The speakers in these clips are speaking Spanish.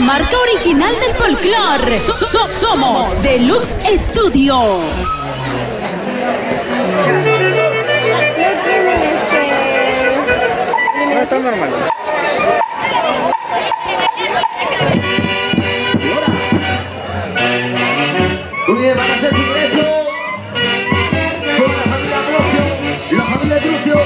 marca original del folclore. So so somos Deluxe Studio. No está normal. Muy bien, van a hacer ingreso con la familia Trucio, la familia Trucio,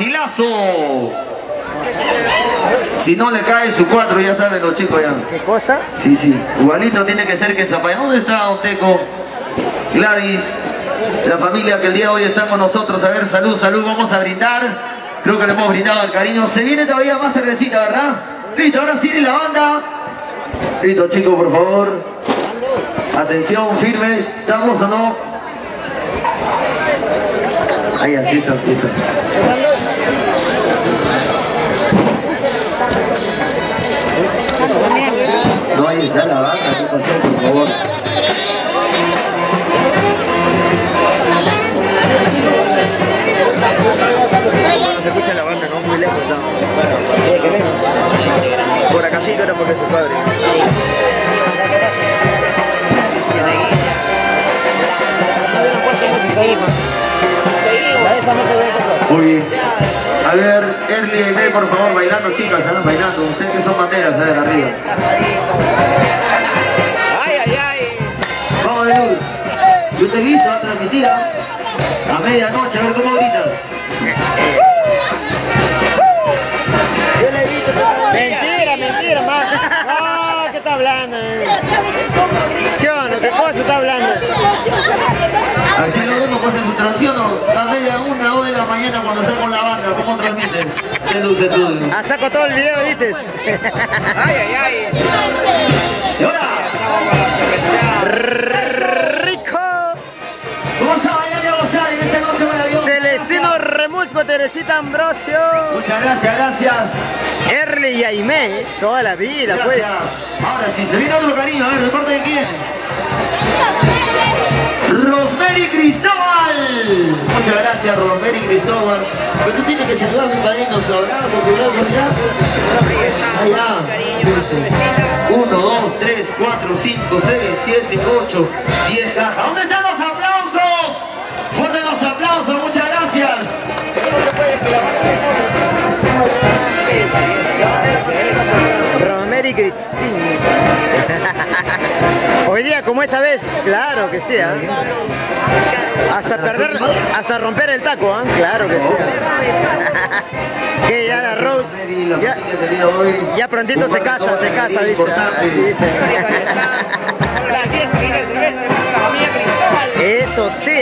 Garcilaso. Si no le cae su 4, ya saben los chicos ya. ¿Qué cosa? Sí, sí. Igualito tiene que ser que en Chapay. ¿Dónde está Oteco? Gladys, la familia que el día de hoy está con nosotros. A ver, salud, salud. Vamos a brindar. Creo que le hemos brindado el cariño. Se viene todavía más cervecita, ¿verdad? Listo, ahora sí, la banda. Listo, chicos, por favor. Atención, firmes. ¿Estamos o no? Ahí, así está, así está. No hay ensalada, ¿qué pasó, por favor? No se escucha la banda, no muy lejos estamos. Por acá sí, pero porque es su padre. Muy bien. A ver, Erly y por favor, bailando, chicas, ¿ah? bailando. Ustedes que son banderas, a ver, arriba. Ay, ay, ay. Vamos de luz. Yo te he visto a transmitir ¿ah? a medianoche, a ver cómo gritas. Yo le he visto Mentira, mentira, ma. No, ¿qué está hablando? Chono, ¿qué cosa está hablando? A media una o de la mañana cuando con la banda, ¿cómo transmiten? De luz estudio. Ah, saco todo el video, dices. Ay, ay, ay. Y ahora, Rico. vamos a bailar y a gozar en esta noche maravillosa. Celestino Remusco, Teresita Ambrosio. Muchas gracias, gracias. Erly y Aimé, toda la vida, pues. Gracias. Ahora sí, se viene otro cariño. A ver, ¿de parte de quién? Rosemary Cristóbal. Muchas gracias, Rosemary Cristóbal. Pero tú tienes que saludarme para irnos abrazos, abrazos ya. Allá. Uno, dos, tres, cuatro, cinco, seis, siete, ocho, diez cajas. ¿Dónde están los aplausos? Fuertes los aplausos, muchas gracias. Hoy día como esa vez, claro que sí, ¿ah? Hasta perder, hasta romper el taco, ¿ah? Claro que sí. que ya la Rose, ya, ya prontito se casa, se casa, dice. importante. Así dice. Eso sí,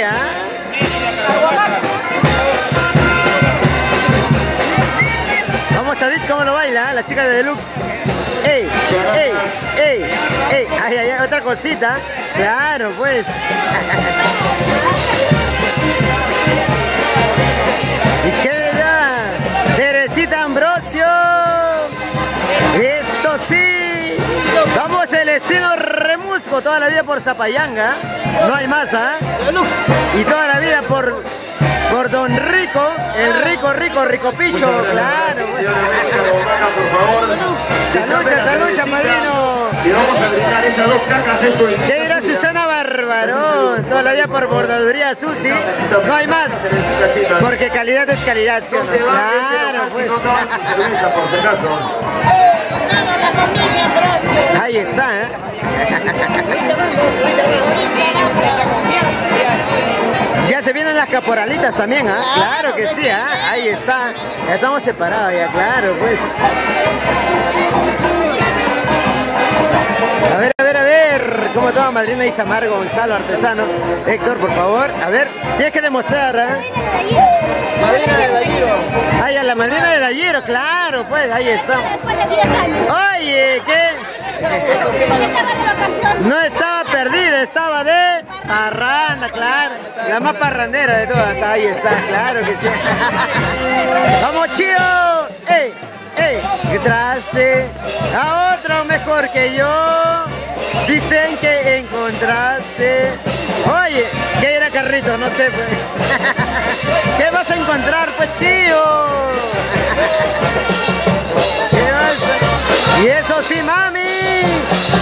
Vamos a ver cómo lo baila la chica de Deluxe. ¡Ey! ¡Ey! ¡Ey! ¡Ey! ¡Ay, ay, ay! Otra cosita. Claro, pues. ¿Y qué da? Teresita Ambrosio. Eso sí. Vamos Celestino Remusco toda la vida por Zapayanga. No hay más, ¿ah? Y toda la vida por, por Don Rico, el rico, rico, rico picho, claro. Salucha, salucha, padrino. Y vamos a brindar esas dos cajas esto ¿Qué dirá Susana Barbarón? Toda la vida por bordaduría Susi. No hay más. Porque calidad es calidad, ¿sí no? Claro, pues. Por si acaso. Ahí está, ¿eh? Ya se vienen las caporalitas también, ¿ah? Claro que sí, ¿ah? Ahí está. Ya estamos separados ya, claro, pues. A ver, a ver, a ver. ¿Cómo toma Madrina Isamar Gonzalo Artesano? Héctor, por favor. A ver, tienes que demostrar, ¿ah? Madrina de Dayiro. Ay, a la madrina de Dayero, claro, pues, ahí está. Oye, ¿qué? No estaba perdida, estaba de parranda, claro. La más parrandera de todas, ahí está, claro que sí. ¡Vamos, chío! ¡Ey! ¡Ey! ¿Qué traste? A otro mejor que yo. Dicen que encontraste. Oye, ¿qué era carrito? No sé, pues. ¿Qué vas a encontrar, pues, chío? ¿Qué vas a- Y eso sí, mami,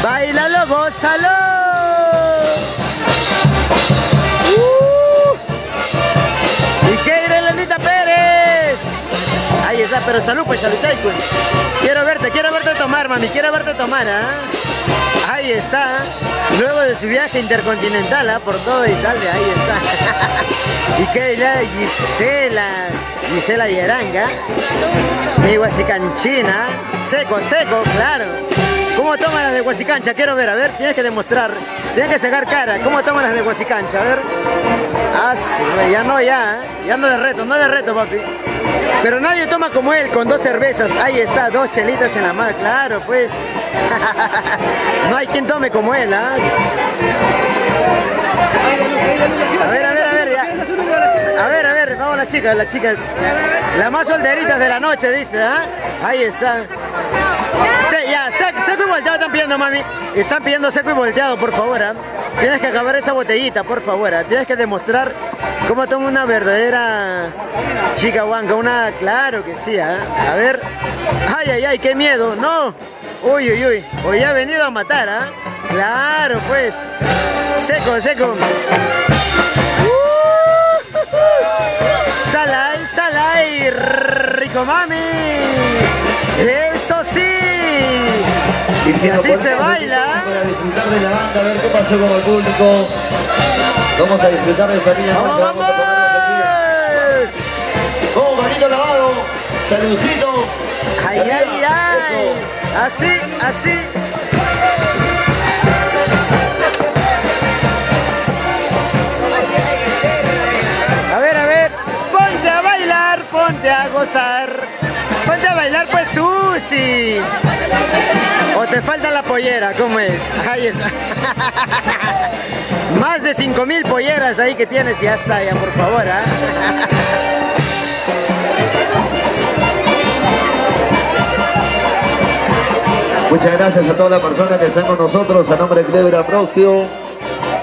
bailalo, gózalo. Uh. ¿Y qué dirá Lenita Pérez? Ahí está, pero salud, pues, salud, chay, pues. Quiero verte, quiero verte tomar, mami, quiero verte tomar, ¿ah? Ahí está. Luego de su viaje intercontinental, ¿ah? Por toda Italia, ahí está. ¿Y qué dirá Gisela? Gisela Yeranga. Mi guasicanchina. Seco, seco, claro. ¿Cómo toman las de guasicancha? Quiero ver, a ver, tienes que demostrar. Tienes que sacar cara. ¿Cómo toman las de guasicancha? A ver. Ah, sí, ya no, ya. Ya no de reto, no de reto, papi. Pero nadie toma como él, con dos cervezas. Ahí está, dos chelitas en la mano, claro, pues. no hay quien tome como él, ¿ah? A ver, a ver. A ver, a ver, vamos las chicas. las chicas. Las más solderitas de la noche, dice, ¿ah? Ahí está. Ya, sec- seco y volteado están pidiendo, mami. Están pidiendo seco y volteado, por favor, ¿ah? Tienes que acabar esa botellita, por favor, ¿ah? Tienes que demostrar cómo toma una verdadera chica huanca. Una, claro que sí, ¿ah? A ver. Ay, ay, ay, qué miedo. No. Uy, uy, uy. Hoy ha venido a matar, ¿ah? Claro, pues. Seco, seco. Salai, salai, rico mami. Eso sí. Y así se baila. Para disfrutar de la banda, a ver qué pasó con el público. Vamos a disfrutar de esta niña. ¡Vamos, Vamos vamos! Vamos, manito lavado. Saludcito. ¡Ay, ay, ay! Así, así. Ponte a gozar. Ponte a bailar, pues, Susi. O te falta la pollera, ¿cómo es? Ahí está. Más de 5000 polleras ahí que tienes, ya está, ya, por favor, ¿ah? Muchas gracias a todas las personas que están con nosotros. A nombre de Clever Ambrosio.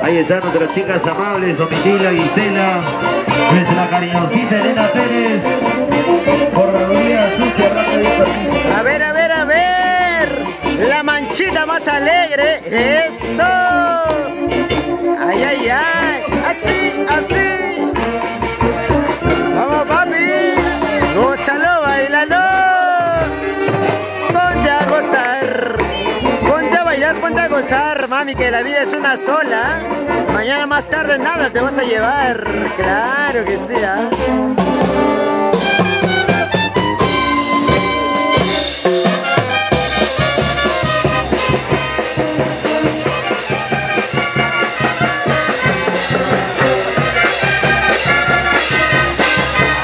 Ahí están nuestras chicas amables, Domitila, Gisela, nuestra cariñosita Elena Pérez, Correduría Sucia, Permiso. A ver, a ver, a ver. La manchita más alegre. Eso. Ay, ay, ay. Así, así. Gozar, mami, que la vida es una sola. Mañana más tarde nada te vas a llevar. Claro que sí, ¿ah?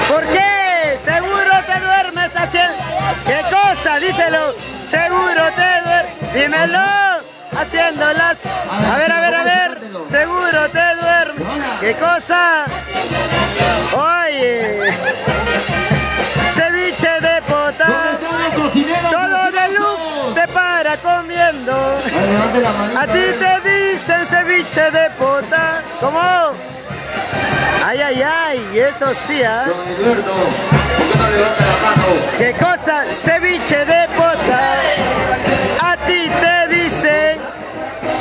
¿Por qué? Seguro te duermes haciendo... ¿Qué cosa? Díselo. Seguro te duermes. Dímelo. Haciendo las... A ver, a ver, a ver. Seguro te duermes. ¿Qué cosa? Oye. Ceviche de ¿Dónde pota. están los cocineros? Todo deluxe te para comiendo. A ti eh. te dicen ceviche de pota. ¿Cómo? Ay, ay, ay. Eso sí, ¿ah? ¿por qué no levanta la mano? ¿Qué cosa? Ceviche de pota. A ti te dicen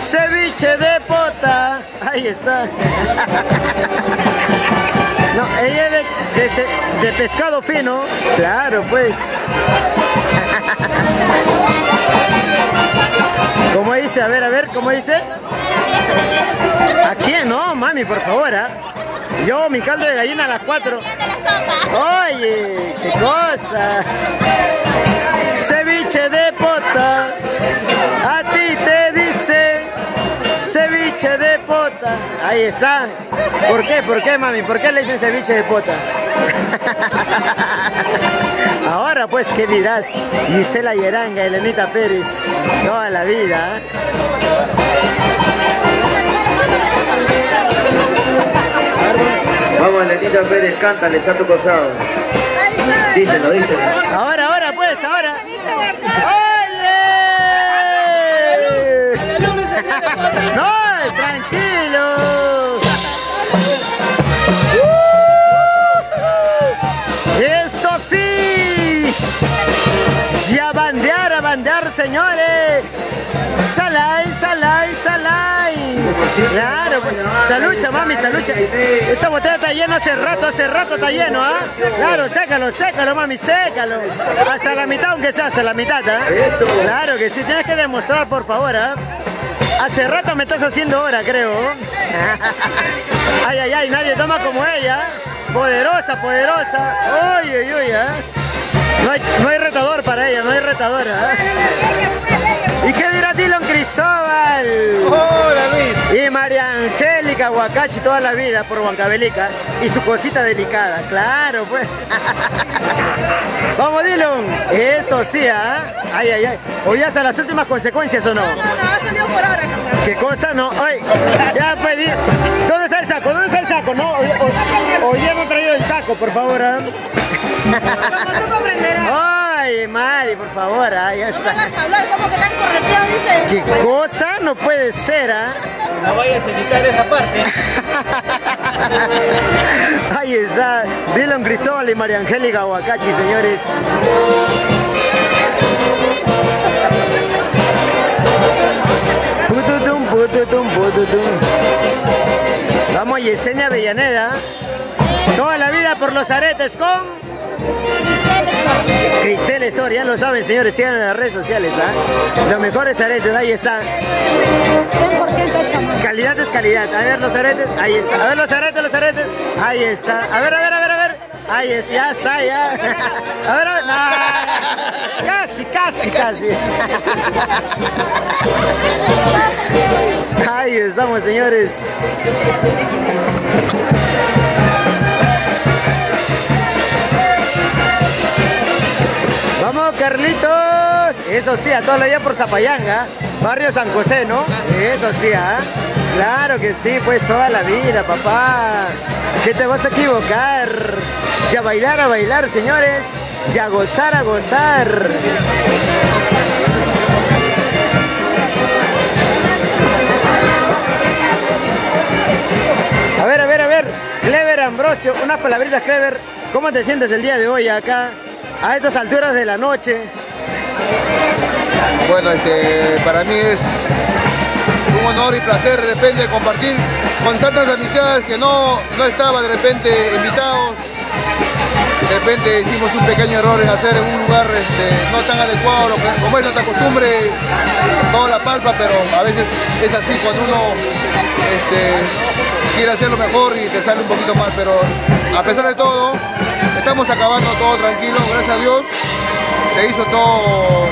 ceviche de pota. Ahí está. No, ella es de, de de pescado fino. Claro, pues. ¿Cómo dice? A ver, a ver, ¿cómo dice? ¿A quién? No, mami, por favor, ¿ah? Yo, mi caldo de gallina a las 4. Oye, qué cosa. Ceviche de pota. A ti te dice ceviche de pota. Ahí está. ¿Por qué? ¿Por qué, mami? ¿Por qué le dicen ceviche de pota? Ahora pues, ¿qué dirás? Gisela Yeranga, Elenita Pérez, toda la vida. ¿eh? Vamos, Elenita Pérez, cántale, está a tu costado. Díselo, díselo. Ahora, ahora pues, ahora. Y a bandear, a bandear, señores. Salai, salai, salai. Claro, pues. salucha, mami, salucha. Esa botella está llena hace rato, hace rato está lleno, ¿ah? Claro, sécalo, sécalo, mami, sécalo. Hasta la mitad, aunque sea hasta la mitad, ¿ah? Eso. Claro que sí, tienes que demostrar, por favor, ¿ah? Hace rato me estás haciendo hora, creo. Ay, ay, ay, nadie toma como ella. Poderosa, poderosa. Uy, uy, uy, ¿ah? No hay, no hay retador para ella, no hay retadora. ¿ah? ¿Y qué dirá Dylan Cristóbal? Hola Luis. Y María Angélica Huacachi toda la vida por Huancavelica y su cosita delicada, claro pues. Vamos Dylan, eso sí, ¿ah? Ay, ay, ay. ¿Hoy hasta las últimas consecuencias o no? No, no, ha salido por ahora, carnal. ¿Qué cosa? No, ay, ya pedí. ¿Dónde está el saco? ¿Dónde está el saco? No, hoy, hoy- hoy ya no he traído el saco. por favor. ¿ah? Como tú comprenderás. Ay, Mari, por favor, ah, ya No me está. hagas hablar como que tan correteado, dice. ¿Qué cosa? No puede ser, ¿ah? No vayas a editar esa parte. Ahí está, Dylan Cristóbal y María Angélica Huacachi, señores. Pututum, pututum, pututum. Vamos, Yesenia Avellaneda. Toda la vida por los aretes con... Cristel Store, ya lo saben, señores, sigan en las redes sociales, ¿ah? Los mejores aretes, ahí está. 100% chamán. Calidad es calidad. A ver los aretes. Ahí está. A ver los aretes, los aretes. Ahí está. A ver, a ver, a ver, a ver. Ahí es, ya está, ya. A ver, a ver. No. Casi, casi, casi. Ahí estamos, señores. Vamos, Carlitos. Eso sí, a la vida por Zapayanga, barrio San José, ¿no? Eso sí, ¿ah? Claro que sí, pues toda la vida, papá. ¿Qué te vas a equivocar? Si a bailar, a bailar, señores. Si a gozar, a gozar. A ver, a ver, a ver. Clever Ambrosio, unas palabritas, Clever. ¿Cómo te sientes el día de hoy acá? A estas alturas de la noche. Bueno, este, para mí es un honor y placer de repente compartir con tantas amistades que no, no estaba de repente invitados. De repente hicimos un pequeño error en hacer en un lugar este, no tan adecuado, lo que- como es nuestra costumbre, toda la palpa, pero a veces es así cuando uno este, quiere hacerlo mejor y te sale un poquito mal, pero a pesar de todo, estamos acabando todo tranquilo, gracias a Dios, se hizo todo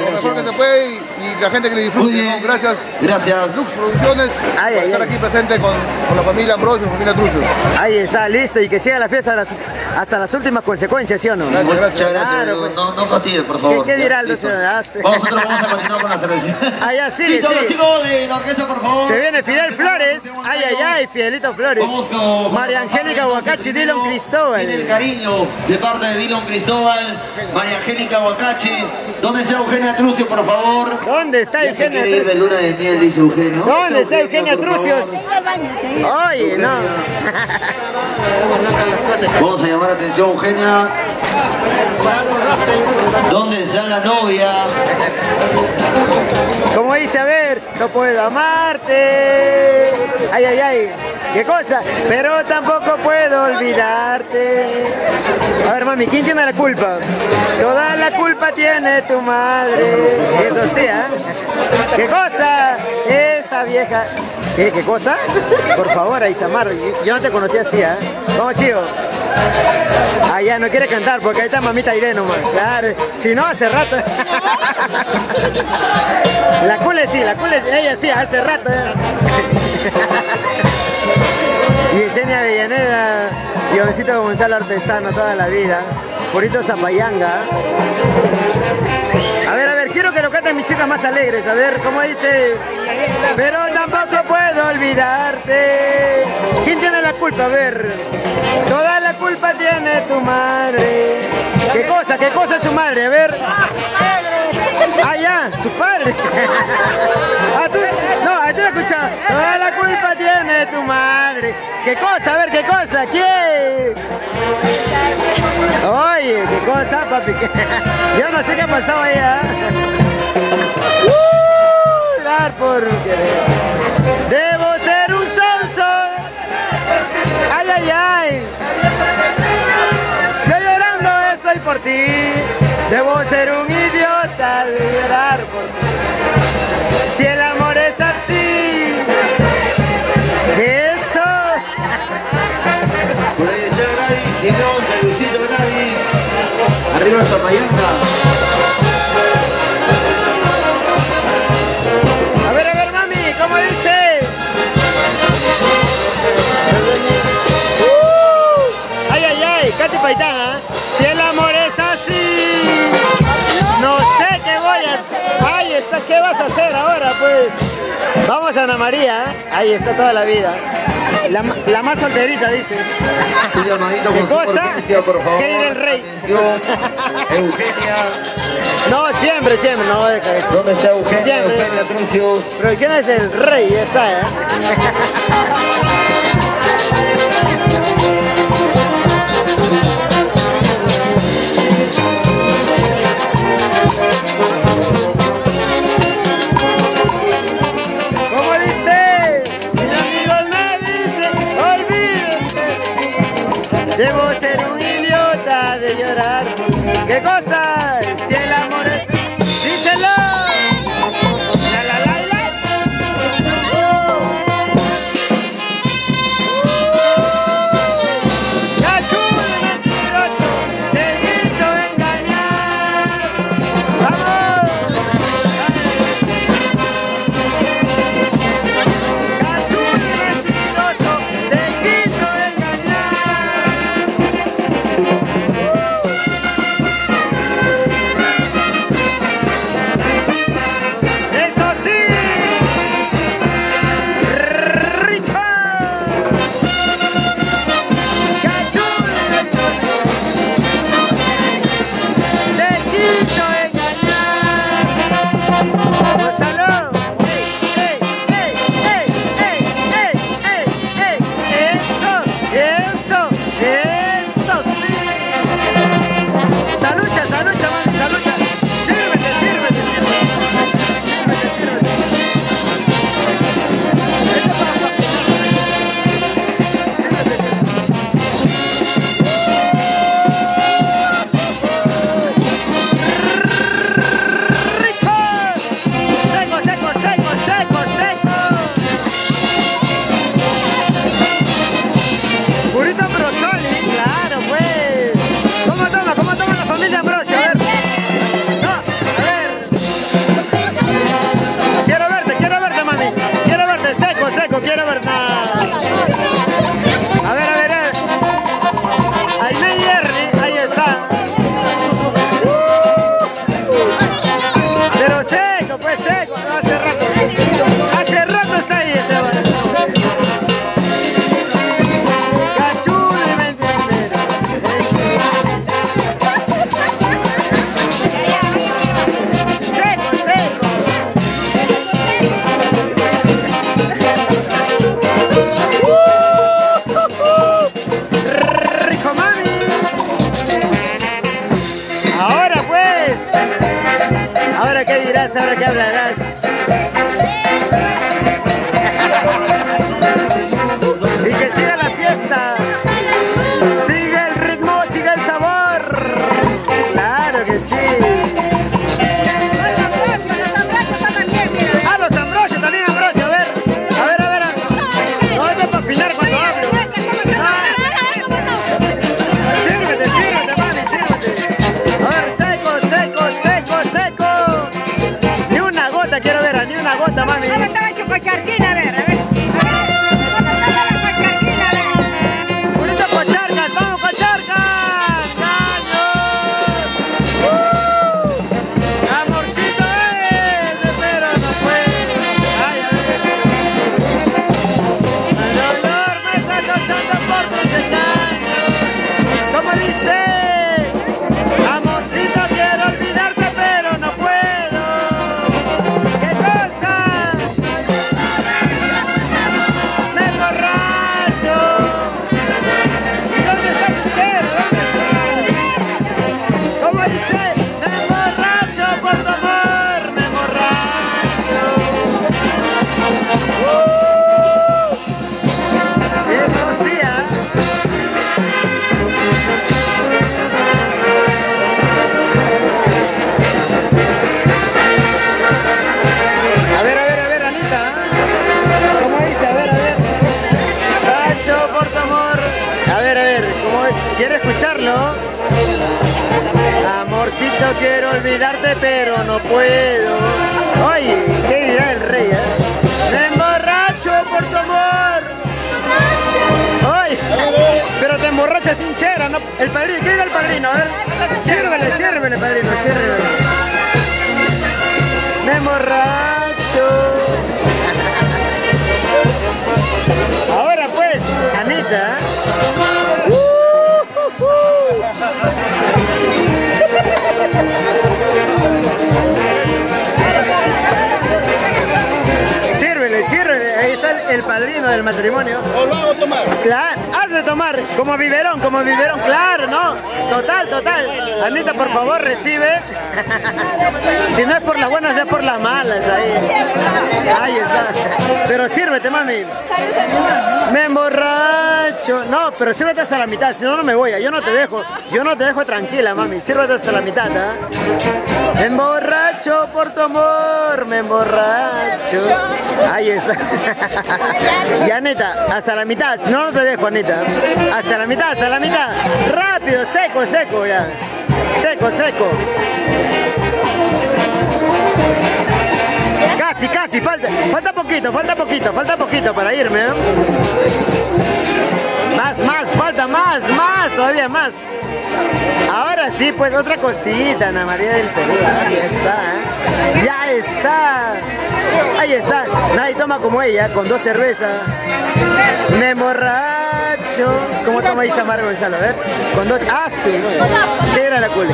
lo mejor que se puede y la gente que le disfrute. Gracias. Gracias. Lux Producciones Ay, por ay, estar ay. aquí presente con, con la familia Ambrosio, la familia Trucio. Ahí está, listo. Y que siga la fiesta hasta las, hasta las últimas consecuencias, ¿sí o no? Gracias, Muchas gracias. gracias. Claro, no, pues. no, no fastidies, por favor. ¿Qué- qué dirá listo. doctor? Ah, sí. Vamos, nosotros vamos a continuar con la cerveza. Ya, sigue, Listo, sigue. los chicos de la orquesta, por favor. Se viene Fidel Flores. Ay, ay, ay, Fidelito Flores. Vamos con María Angélica Huacachi, Dylan Cristóbal. Tiene el cariño de parte de Dylan Cristóbal, María Angélica Huacachi. ¿Dónde está Eugenia Trucio, por favor? ¿Dónde está Eugenia quiere ir de Trucios? luna de miel, dice Eugenio. ¿Dónde está Eugenia? Trucios? Oye, no. Vamos a llamar la atención, Eugenia. ¿Dónde está la novia? Como dice, a ver, no puedo amarte. Ay, ay, ay. ¿Qué cosa? Pero tampoco puedo olvidarte. A ver, mami, ¿quién tiene la culpa? Toda la culpa tiene tu madre. Eso sí, ¿ah? ¿Qué cosa? Esa vieja. ¿Qué, qué cosa? Por favor, Aisamar, yo- no te conocía así, ¿ah? Vamos, chivo. Ah, ya, no quiere cantar porque ahí está mamita Irene nomás. Claro, si no, hace rato. La cule sí, la cule ella sí, hace rato. Yesenia Avellaneda, Ioncito Gonzalo Artesano toda la vida. Purito Zapayanga. A ver, a ver, quiero que lo canten mis chicas más alegres. A ver, ¿cómo dice? Pero tampoco puedo olvidarte. ¿Quién tiene la culpa? A ver. Toda la culpa tiene tu madre. ¿Qué cosa? ¿Qué cosa es su madre? A ver. Ah, ya, su padre. Ah, tú, no, ah, tú escuchas. Toda la culpa tiene tu madre. ¿Qué cosa? A ver, ¿qué cosa? ¿Quién? Oye, ¿qué cosa, papi? Yo no sé qué ha pasado allá. Uh, dar por. Debo ser un sonso. Ay, ay, ay. Yo llorando estoy por ti. Debo ser un idiota de llorar por ti. Si el amor es así. Eso. Por ahí está Gladys, si no, Gladys. Arriba Zapayanga. ahora, pues? Vamos a Ana María, ¿eh? ahí está toda la vida. La, más solterita, dice. Eugenia. No, siempre, siempre, no deja eso. ¿Dónde está Eugenia? Siempre. Es el rey, esa. ¿eh? No te dejo tranquila, mami. Sírvete hasta la mitad. Me emborracho por tu amor, me emborracho. Ahí está. y Anita, hasta la mitad, no, no te dejo, Anita. Hasta la mitad, hasta la mitad. Rápido, seco, seco ya. Seco, seco. Casi, casi, falta, falta poquito, falta poquito, falta poquito para irme. ¿eh? Más, más, falta más, más, todavía más. Ahora sí, pues otra cosita, Ana María del Perú. Ahí está, ¿eh? Ya está. Ahí está. Nadie toma como ella, con dos cervezas. Me emborracho. ¿Cómo toma Isa Mar Gonzalo? A ver. Con dos. Ah, sí. ¿Qué era la cule?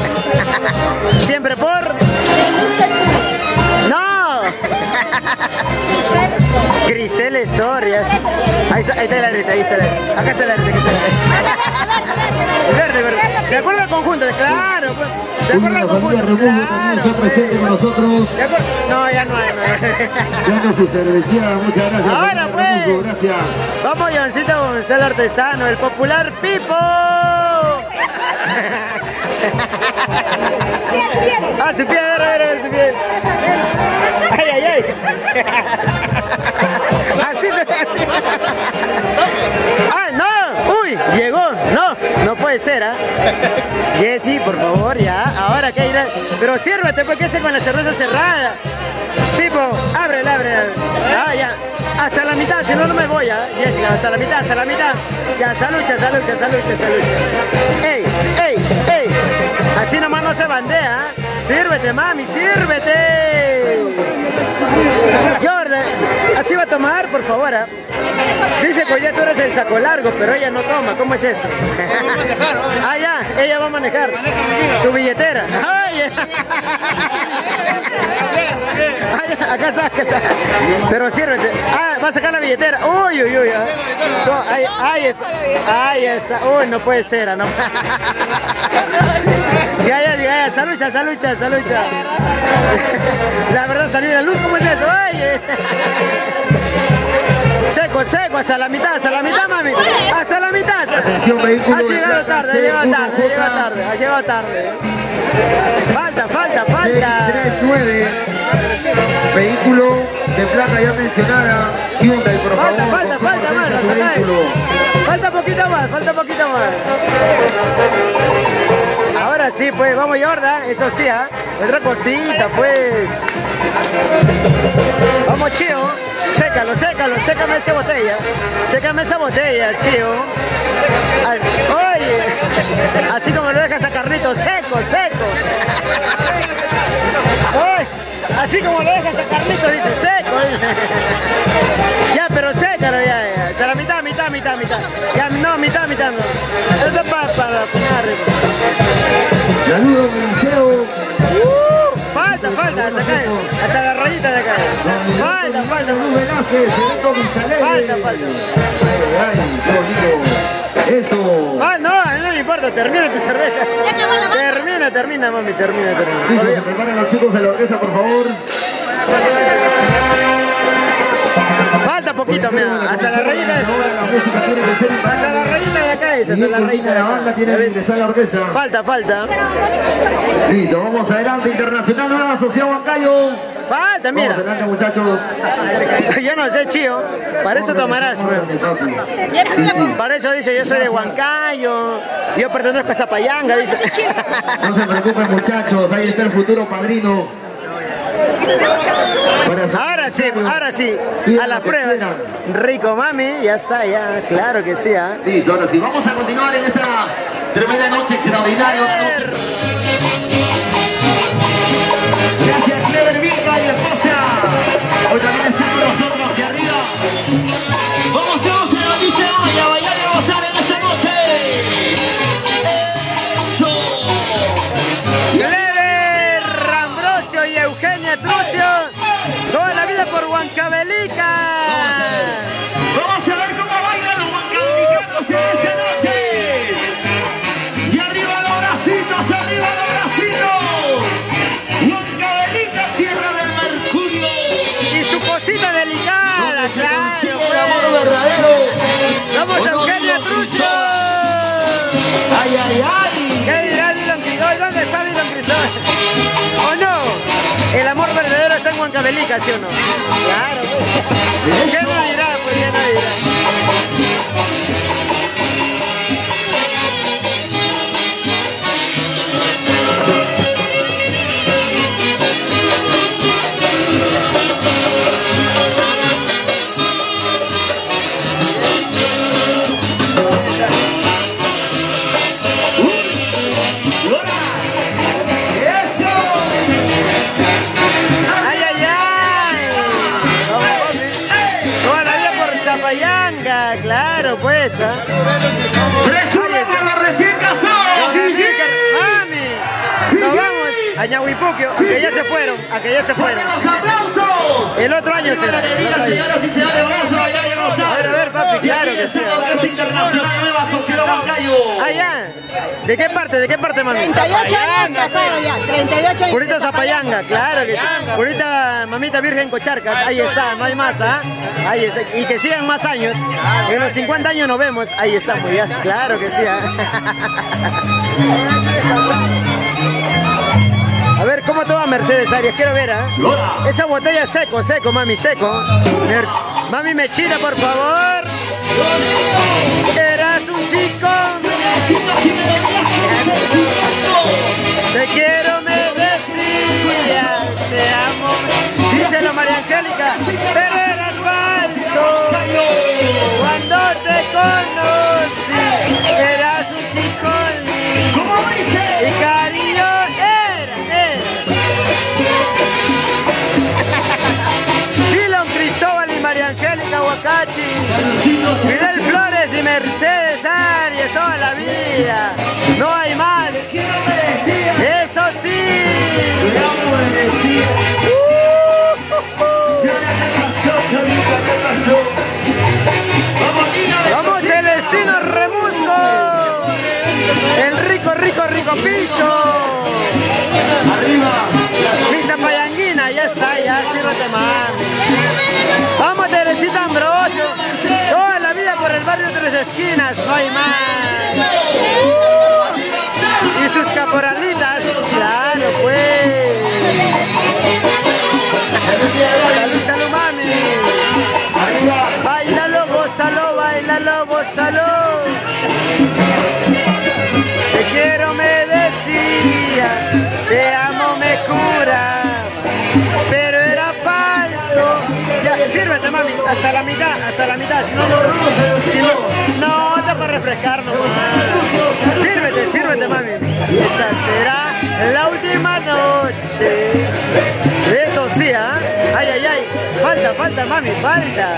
Siempre por. ¡No! Cristel Historias. Ahí está, ahí está la reta, ahí está la reta. Acá está la reta, está la reta. Verde, verde. De acuerdo al conjunto, claro. pues. De Uy, acuerdo la al conjunto. También está presente con nosotros. No, ya no hay. Dando su cervecita, muchas gracias. Ahora, pues. Gracias. Vamos, Joancito Gonzalo Artesano, el popular Pipo. Ah, su pie, a ver, a ver, a ver, su pie. Ay, ay, ay. Así, así. Ah, no. Uy, llegó. No, no puede ser, ¿ah? Jessy, por favor, ya. Ahora que irá. Pero sírvete, porque ese con la cerveza cerrada. Pipo, ábrele, ábrele. Ah, ya. Hasta la mitad, si no, no me voy, ¿ah? Jessica, hasta la mitad, hasta la mitad. Ya, salucha, salucha, salucha, salucha. ¡Ey, ey, ey! Así nomás no se bandea, ¿ah? Sírvete, mami, sírvete. Jordan, así va a tomar, por favor, ¿ah? Dice hoy día tú eres el saco largo, pero ella no toma. ¿Cómo es eso? ah, ya, ella va a manejar. Tu billetera. Ay, acá está, acá está. Pero sírvete. Ah, va a sacar la billetera. Uy, uy, uy. ah. Ahí, ahí está. Ahí está. Uy, no puede ser, no. Ya, ya, ya, ya, salucha, salucha, salucha. La verdad salió la luz, ¿cómo es eso? Ay, eh. Seco, seco, hasta la mitad, hasta la mitad, mami. Hasta la mitad. Atención, vehículo Ha llegado tarde, ha llegado tarde, ha llegado C1J. tarde, ha llegado tarde. Falta, falta, falta. 639. Vehículo de placa ya mencionada. Hyundai, por favor, Falta, falta, con falta, su su falta, vehículo. falta poquito más, falta poquito más. Ahora sí, pues, vamos Jordan, eso sí, ¿ah? Otra cosita, pues. Vamos, chío. Sécalo, sécalo, sécame esa botella. Sécame esa botella, chío. Ay, Oye, así como lo dejas a Carlito, seco, seco. Oye, así como lo dejas a Carlito, dice seco. Ya, pero sécalo ya, ya. La mitad, mitad, mitad, mitad. Ya, no, mitad, mitad, no. Esto es para, para opinar. Saludos, Eliseo. Falta, falta, hasta acá. Hasta la rayita de acá. Falta, falta. Falta, falta. Bonito. Eso. Ah, no, no me importa, termina tu cerveza. Termina, termina, mami, termina, termina. Listo, se preparan los chicos de la orquesta, por favor. Falta poquito, mira. Hasta la rayita de Ahora la música tiene que ser Hasta la rayita Y la banda, tiene ¿Ya que ingresar a la orquesta. Falta, falta. Listo, vamos adelante, Internacional Nueva Asociado Huancayo. Falta, mira. Vamos adelante, muchachos. Yo no sé, chío. Para eso tomarás, pues. Sí, sí. Para eso dice, yo soy de Huancayo. Yo pertenezco a Zapayanga, dice. No se preocupen, muchachos. Ahí está el futuro padrino. Ahora sí, ahora sí. A las pruebas. Rico, mami. Ya está, ya. Claro que sí, ¿ah? Listo, ahora sí. Vamos a continuar en esta tremenda noche extraordinaria. Una noche. Huancavelica, ¿sí o no? Claro. pues. ¿Qué no dirá? Pues ¿qué no dirá? Ñahuipuquio, a que ya se fueron, a que ya se fueron. ¡Los aplausos! El otro año será. Alegría, señoras y señores, vamos a bailar y a gozar. A ver, a ver, papi, Y claro aquí que está sí. la Orquesta Internacional Nueva Sociedad Huancayo. Allá. ¿De qué parte? ¿De qué parte, mami? 38 años casado ya, 38 años. Purita Zapayanga, claro que sí. Purita Mamita Virgen Cocharcas, ahí está, no hay más, ¿ah? Ahí está. Y que sigan más años. En los 50 años nos vemos, ahí estamos, ya, claro que sí, ¿ah? ¿cómo te va Mercedes Arias? Quiero ver, ¿ah? Esa botella seco, seco, mami, seco. Mer- Mami Mechita, por favor. Eras un chico. Te quiero, me decía, te amo. Díselo, María Angélica, pero eras falso. Cuando te conocí, eras un chico. ¿Cómo dice? Fidel Flores y Mercedes Arias toda la vida. No hay más. Eso sí. Vamos Celestino Remusco. El rico, rico, rico piso. Arriba. Mi zapayanguina, ya está, ya sírvete mami. Vamos Teresita Ambrosio. Toda la vida por el barrio Tres Esquinas, no hay más. Y sus caporalitas, claro pues. Salud, salud mami. Bailalo, gózalo, bailalo, gózalo. Mami, hasta la mitad, hasta la mitad, si no, no, si no, no, está para refrescarnos. mamá. Sírvete, sírvete, mami. Esta será la última noche. Eso sí, ¿ah? Ay, ay, ay. Falta, falta, mami, falta.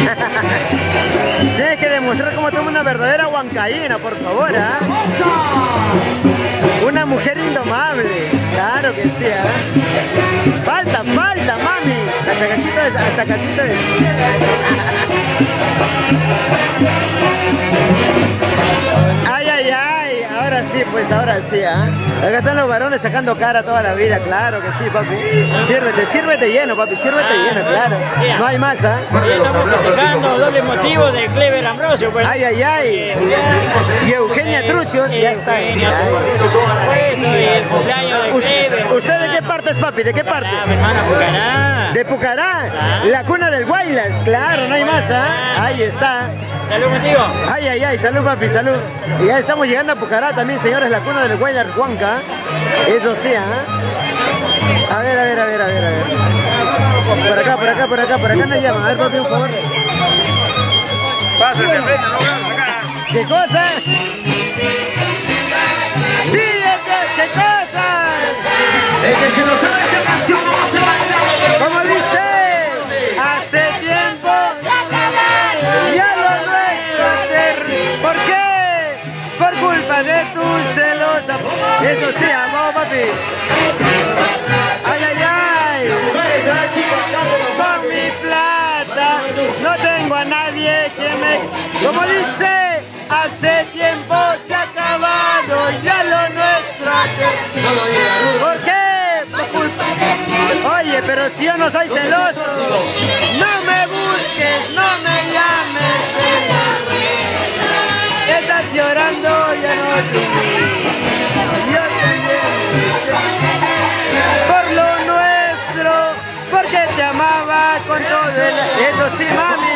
Tienes que demostrar cómo toma una verdadera huancaína, por favor, ¿ah? Una mujer indomable. Claro que sí, ¿ah? Falta, falta, mami. Hasta casito de... Hasta casito de... Ay, ay, ay. Ahora sí, pues ahora sí, ¿ah? Acá están los varones sacando cara toda la vida, claro que sí, papi. Sírvete, sírvete lleno, papi, sírvete lleno, claro. No hay más, ¿ah? Hoy estamos festejando doble motivo de Clever Ambrosio. Pues. Ay, ay, ay. Y Eugenia Trucios, ya está. ¿Usted de qué parte es, papi? ¿De qué parte? Ah. De Pucará, la cuna del Guaylas, claro, no hay más, ¿ah? Ahí está. Salud contigo. Ay, ay, ay, salud papi, salud. Y ya estamos llegando a Pucará también, señores, la cuna del Guaylas Huanca. Eso sí, ¿ah? A ver, a ver, a ver, a ver, a ver. Por acá, por acá, por acá, por acá nos llaman. A ver, papi, un favor. Pásate, frente, no acá. ¿Qué cosa? ¡Sí, ¿qué, qué cosa? El que se nos sabe Eso sí, vamos papi. Ay, ay, ay. Por mi plata no tengo a nadie que me... Como dice, hace tiempo se ha acabado ya lo nuestro. ¿Por qué? Oye, pero si yo no soy celoso, no me busques, no me llames. Estás llorando, ya no tu con todo el... Eso sí, mami.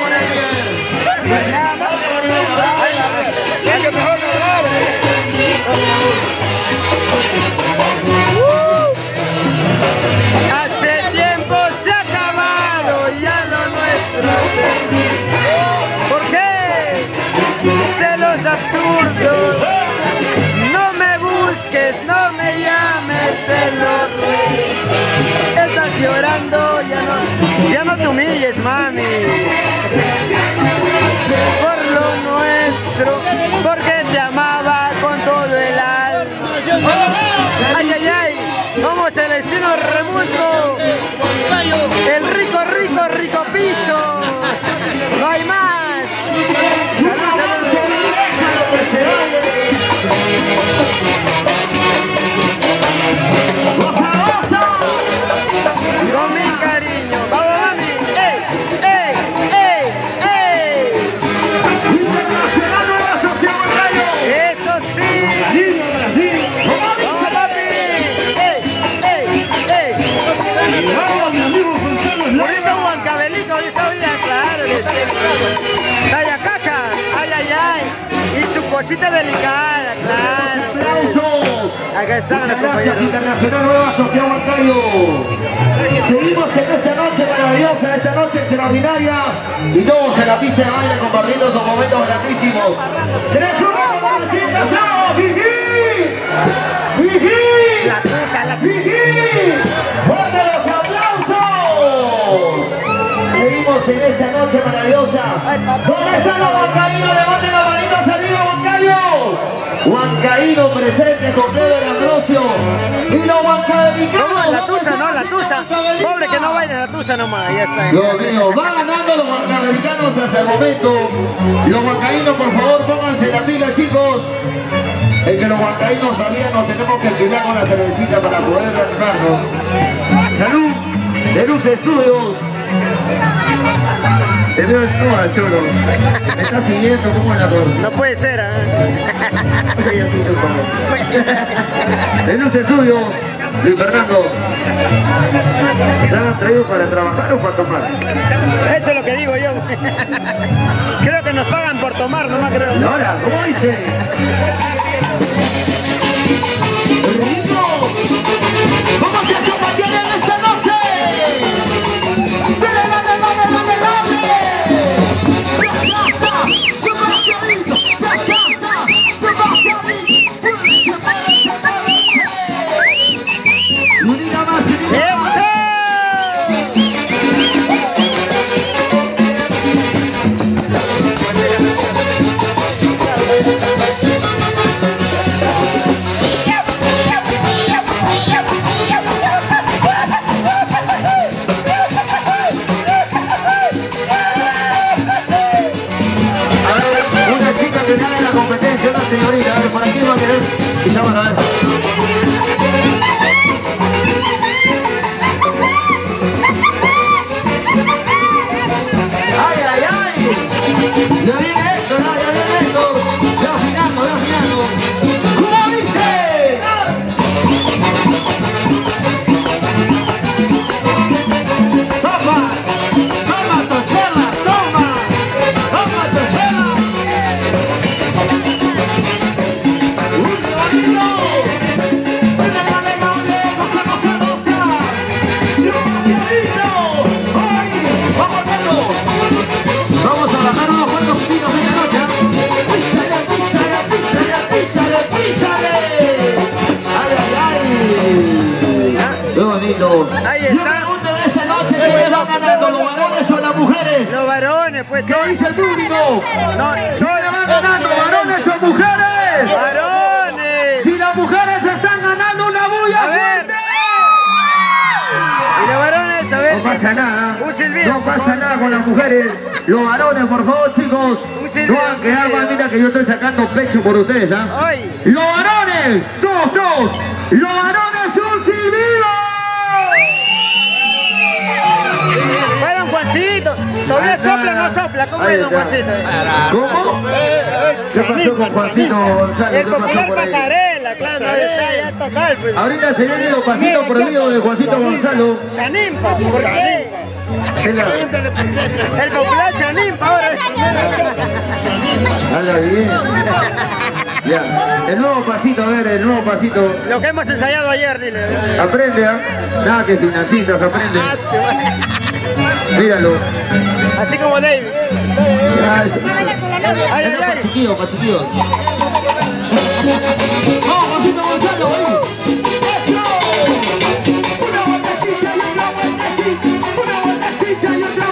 Cosita delicada, claro. ¡Aplausos! Acá están los Gracias. Internacional Nueva Sociedad Bancario. Seguimos en esta noche maravillosa, esta noche extraordinaria. Y todos en la pista de baile compartiendo esos momentos grandísimos. ¡Tres uno para recién casados! ¡Vijí! ¡Vijí! La tusa, la. ¡Fuerte los aplausos! Seguimos en esta noche maravillosa. ¿Dónde están los bancaínos? Levanten las bancario. Huancaíno presente con Clever Ambrosio. Y los huancavelicanos. ¿Cómo? La tusa, no, la tusa. Pobre que no baile la tusa nomás, ya está. Dios mío, va ganando los huancavelicanos hasta el momento. Los huancaínos, por favor, pónganse la pila, chicos. Es que los huancaínos todavía nos tenemos que cuidar con la cervecita para poder relajarnos. Salud de Luz Estudios. Te veo en cholo. Me está siguiendo como en la torre. No puede ser, ¿ah? Sí, así te pongo. De Luz Estudios, Luis Fernando. ¿Se han traído para trabajar o para tomar? Eso es lo que digo yo. Creo que nos pagan por tomar, nomás Y creo. ahora, ¿cómo dice? ¡Rico! hecho por ustedes, ¿ah? ¿eh? ¡Los varones! ¡Todos, todos! ¡Los varones un silbido! Bueno, Juancito, todavía ah, sopla o no ah. sopla, ¿cómo es, don Juancito? ¿Cómo? Eh, eh, eh, ¿Qué pasó con Juancito González? El popular pasarela, claro, está, ya. Pues. Ahorita se viene los pasitos prohibidos pues. de Juancito Gonzalo. Chanimpa, ¿por qué? El popular Chanimpa ahora. El nuevo pasito, a ver, el nuevo pasito. Lo que hemos ensayado ayer, dile. Aprende, ¿eh? Nada que financitas, aprende. Ah, Míralo. Así como David. Pa' Una y otra una y otra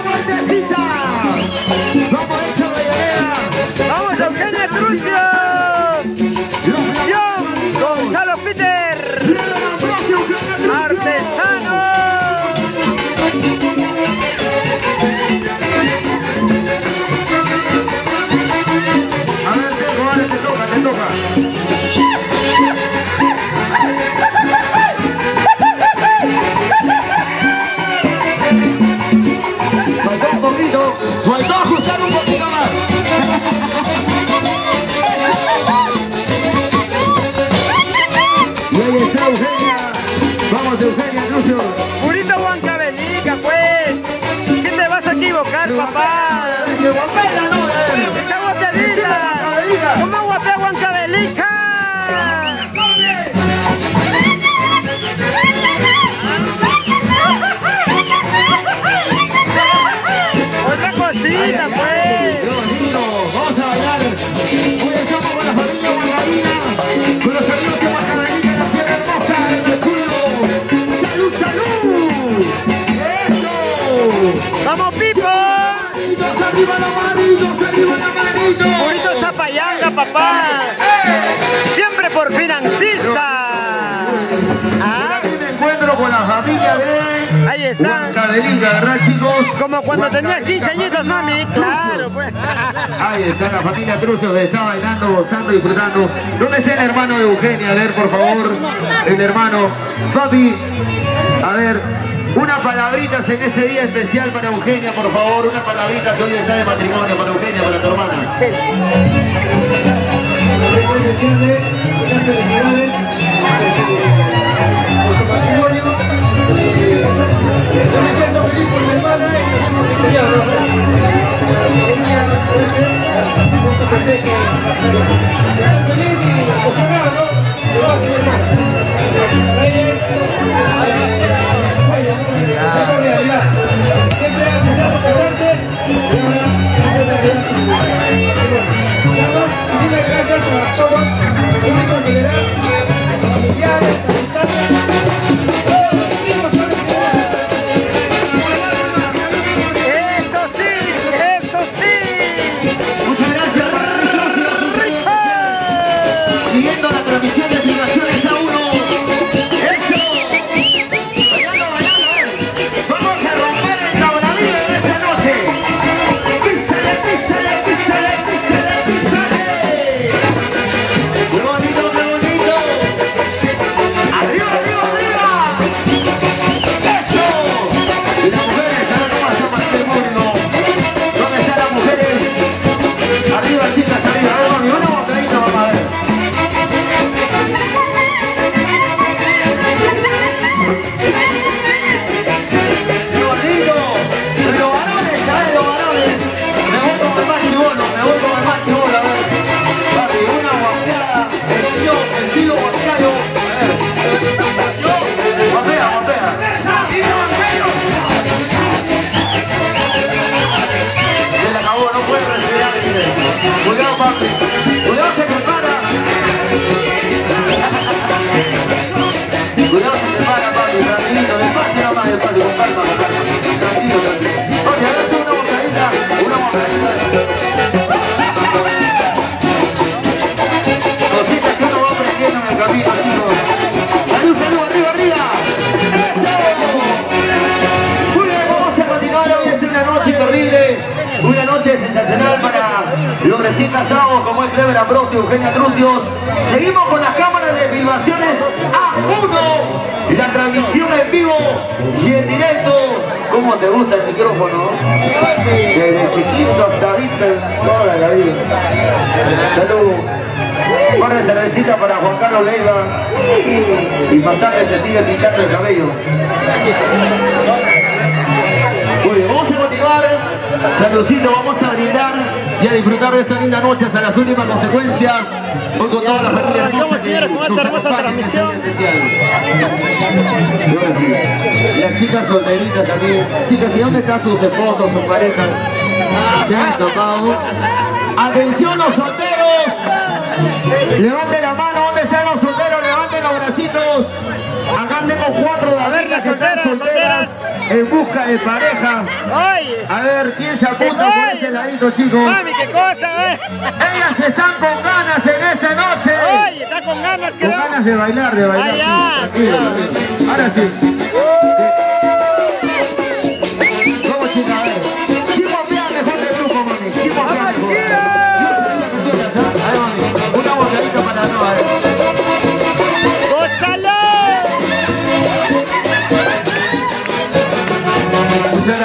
viva el amarillo, que viva el amarillo. Purito Zapayanga, papá. Siempre por financista. ¿Ah? Encuentro con la familia de... Ahí está. ¿verdad, chicos? Como cuando tenías 15 añitos, mami. Claro, pues. Ahí está la familia Trucios, está bailando, gozando, disfrutando. ¿Dónde está el hermano de Eugenia? A ver, por favor. El hermano. Papi. A ver. Unas palabritas en ese día especial para Eugenia, por favor. Unas palabritas que hoy está de matrimonio para Eugenia, para tu hermana. Sí. Decirle muchas felicidades por su matrimonio. Yo me feliz por mi hermana y tenemos. Un gracias a todos, el público en general. Teresita Sabo, como es Clever Ambrosio, Eugenia Trucios. Seguimos con las cámaras de filmaciones A1 y la transmisión en vivo y en directo. ¿Cómo te gusta el micrófono? Desde chiquito hasta ahorita, toda la vida. Cervecita para Juan Carlos Leiva y más tarde se sigue pintando el cabello. Muy bien, vamos a continuar. Saludcito, vamos a brindar y a disfrutar de esta linda noche hasta las últimas consecuencias. Hoy con toda la familia hermosa señores, con esta hermosa transmisión. Las chicas solteritas también. Chicas, ¿y dónde están sus esposos, sus parejas? Se han tocado. Atención los solteros. Levanten la mano, ¿dónde están los solteros? Levanten los bracitos. Acá tengo cuatro de que están solteras en busca de pareja. A ver, ¿quién se apunta por este ladito, chicos? mami, qué cosa, eh. Ellas están con ganas en esta noche. Oye, está con ganas, Con creo. ganas de bailar, de bailar. Sí, tranquilo, tranquilo. Ahora sí.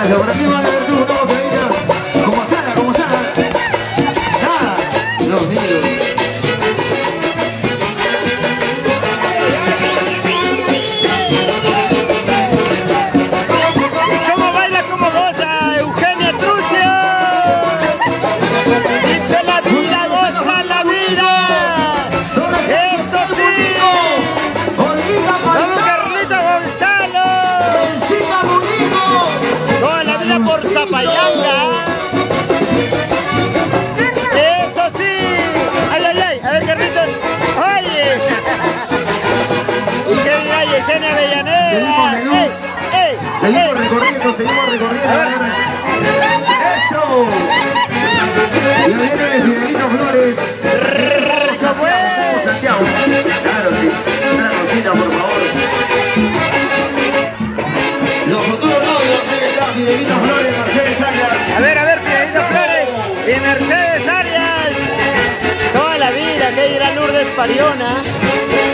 Muchas gracias. Por Lourdes Pariona.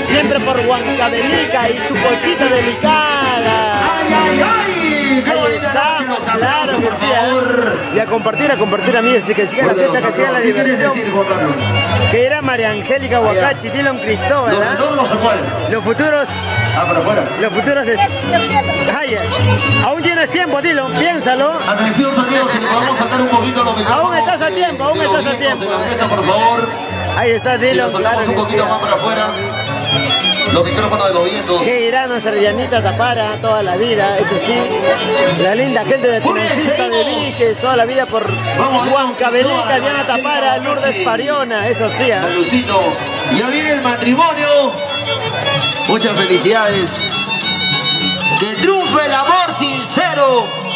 Siempre por Huancavelica y su cosita delicada. ¡Ay, ay, ay! Estamos, claro aplausos, que por. ¿eh? favor. Y a compartir, a compartir, amigos. Y que siga la fiesta, que siga la aplausos. ¿Qué quieres diversión. Que era María Angélica Huacachi, Dylan Cristóbal. ¿Los ¿ah? retornos o cuál? Los futuros, Ah, para afuera. los futuros es... Ay, ay. aún tienes tiempo, Dylan, piénsalo. Atención, sonidos, si le podemos saltar un poquito los micrófonos. Aún estás a tiempo, aún estás a tiempo. de la por favor. Ahí está Si Dylan, soltamos un poquito más para afuera. Los micrófonos de los vientos. Que irá nuestra Dianita Tapara toda la vida, eso sí. La linda gente de Financista de Víquez, toda la vida por Vamos, Huancavelica, Diana Tapara, Lourdes Pariona, eso sí. ¿ah? Saludcito. Ya viene el matrimonio. Muchas felicidades.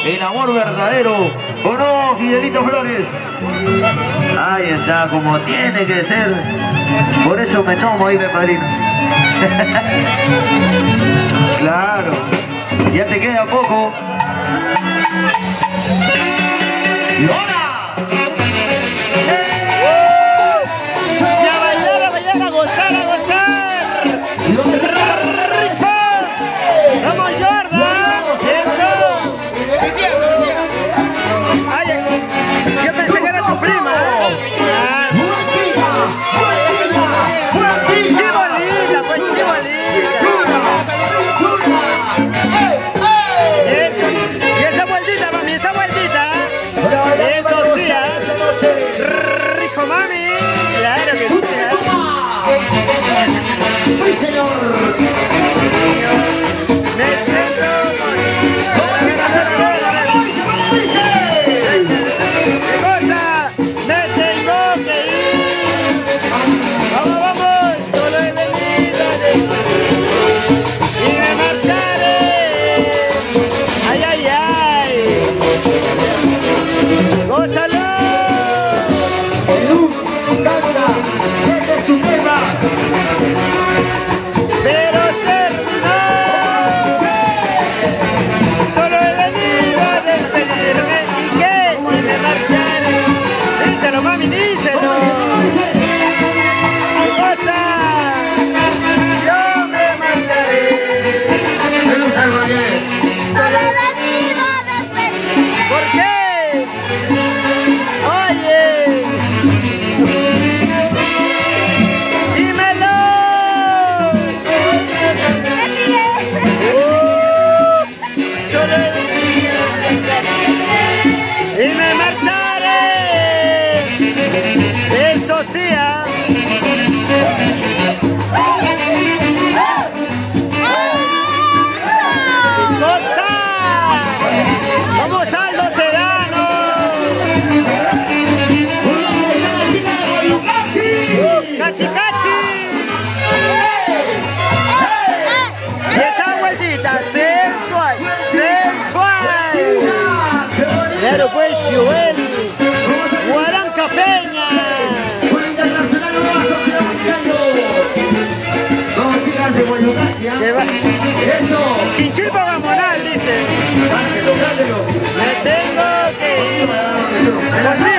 El amor verdadero. ¿O no, Fidelito Flores? Ahí está, como tiene que ser. Por eso me tomo ahí, me padrino. claro. Ya te queda poco. ¡Y! tengo que ir.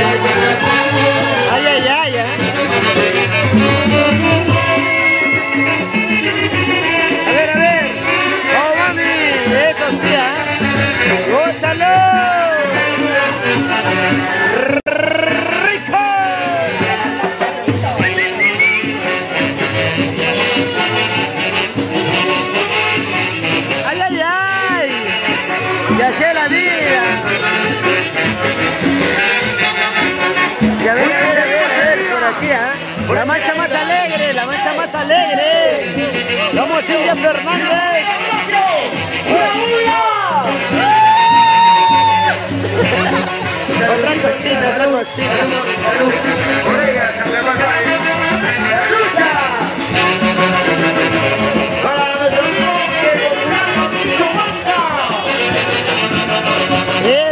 Ay, Vamos, Silvia Fernández. Otra cosita, otra cosita. Amigo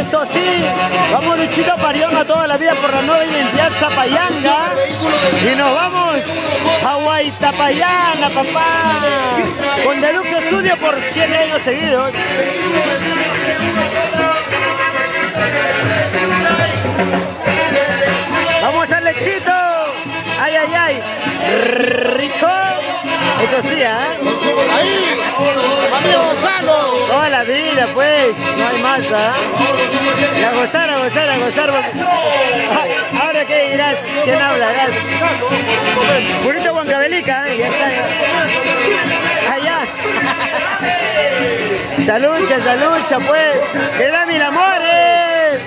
Eso sí, vamos Luchito Parión a toda la vida por la nueva identidad Zapayanga. Y nos vamos a Guaitapayana, papá. Con Deluxe Studio por 7 años seguidos. Vamos Alexito. Ay, ay, ay. Rico. Eso sí, ¿ah? Ahí, amigo Gonzalo. Toda la vida, pues, no hay más, ¿ah? Y a gozar, a gozar, a gozar. Ah, Ahora qué dirás, ¿quién hablarás? Purito Huancavelica, ¿eh? ya está. Allá. Salucha, salucha, pues. Que da mil amores.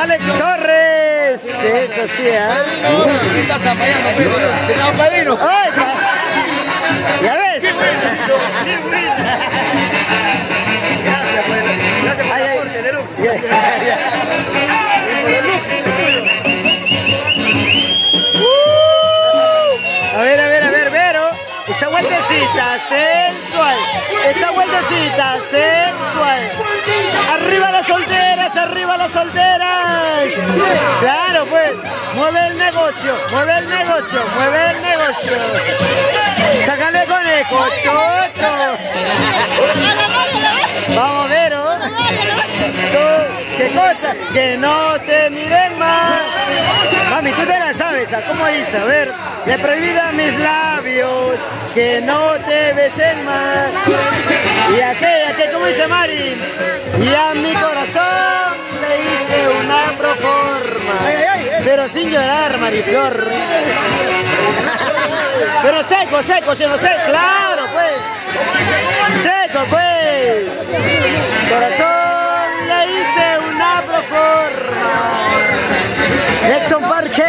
Alex Torres. Eso sí, ¿ah? ¡Ay, pa- ¿Ya ves? Ay, ay. Uh. A ver, a ver, a ver, Vero. Esa vueltecita sensual. Esa vueltecita sensual. Arriba las solteras, arriba las solteras. Claro, pues. Mueve el negocio, mueve el negocio, mueve el negocio. Sácale conejo, chocho. Vamos, Vero. ¿Qué cosa? Que no te miren más. Mami, tú te la sabes, ¿a cómo dice? A ver, le prohibida mis labios, que no te besen más. Y aquella que, ¿cómo dice Mari? Y a Sin llorar, Mariflor. Pero seco, seco, seco, seco, claro, pues. Seco, pues. Corazón le hice una proforma. Edson Parque.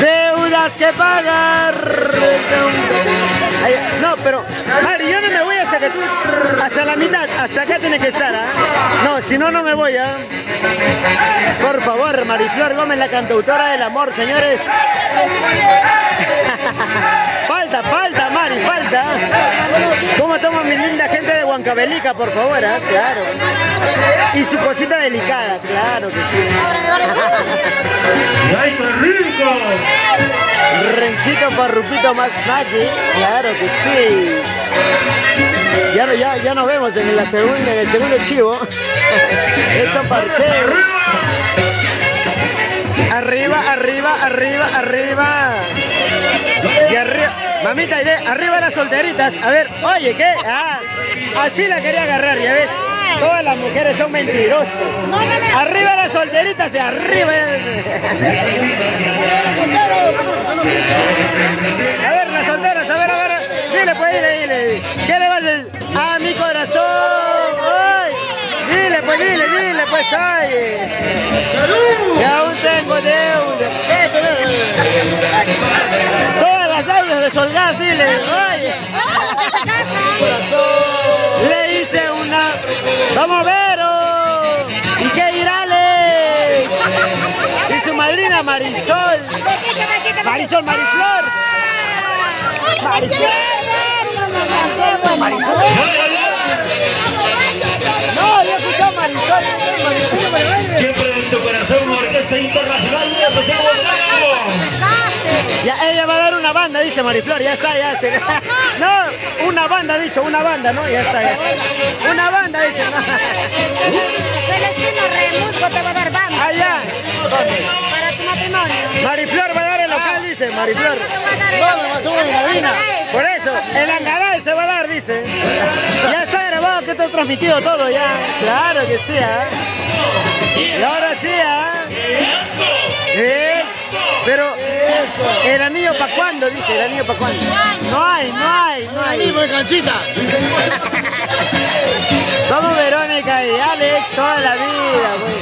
Deudas que pagar. No, pero, Mari, yo no me voy hasta que tú, hasta la mitad, hasta acá tiene que estar, ¿ah? No, si no, no me voy, ¿ah? Por favor, Mariflor Gómez, la cantautora del amor, señores. falta, falta, Mari, falta. ¿Cómo toma mi linda gente de Huancavelica, por favor, ah? Claro. Y su cosita delicada, claro que sí. ¡Ay, qué rico! Renquito parrupito más naki, claro que sí. Ya, ya, ya nos vemos en la segunda, en el segundo chivo. Edson Parque. Arriba, arriba, arriba, arriba. Y arriba. Mamita, y de- arriba las solteritas. A ver, oye, ¿qué? Ah, así la quería agarrar, ya ves. Todas las mujeres son mentirosas. Arriba las solteritas y arriba. A ver, las solteras, a ver, a ver. Dile, pues, dile, dile. ¿Qué le vas a decir? A mi corazón. Ay. Dile, pues, dile, dile, pues, ay. Que aún tengo deuda. Todas las deudas de Solgas, dile. Ay. Le hice una. Vamos, Vero. ¿Y qué dirá Alex? Y su madrina Marisol. Marisol, Mariflor. Marisol. Marisol. No, yo Marisol. Siempre en tu corazón, Orquesta Internacional de Ya, ella va a dar una banda, dice Mariflor, ya está, ya se... No, una banda, dicho, una banda, ¿no? Ya está, ya. Una banda, dicho, ¿no? Celestino Remusco te va a dar banda. Allá. Para matrimonio. Mariflor va a dar el local, dice, Mariflor. Por eso, el Angaray te va a dar, dice. Ya está grabado, que está transmitido todo ya. Claro que sí, ¿ah? Y ahora sí, ¿ah? ¿Eh? Pero, ¿el anillo para cuándo? Dice, ¿el anillo para cuándo? No hay, no hay, no hay. Amigo de canchita. Somos Verónica y Alex toda la vida, güey.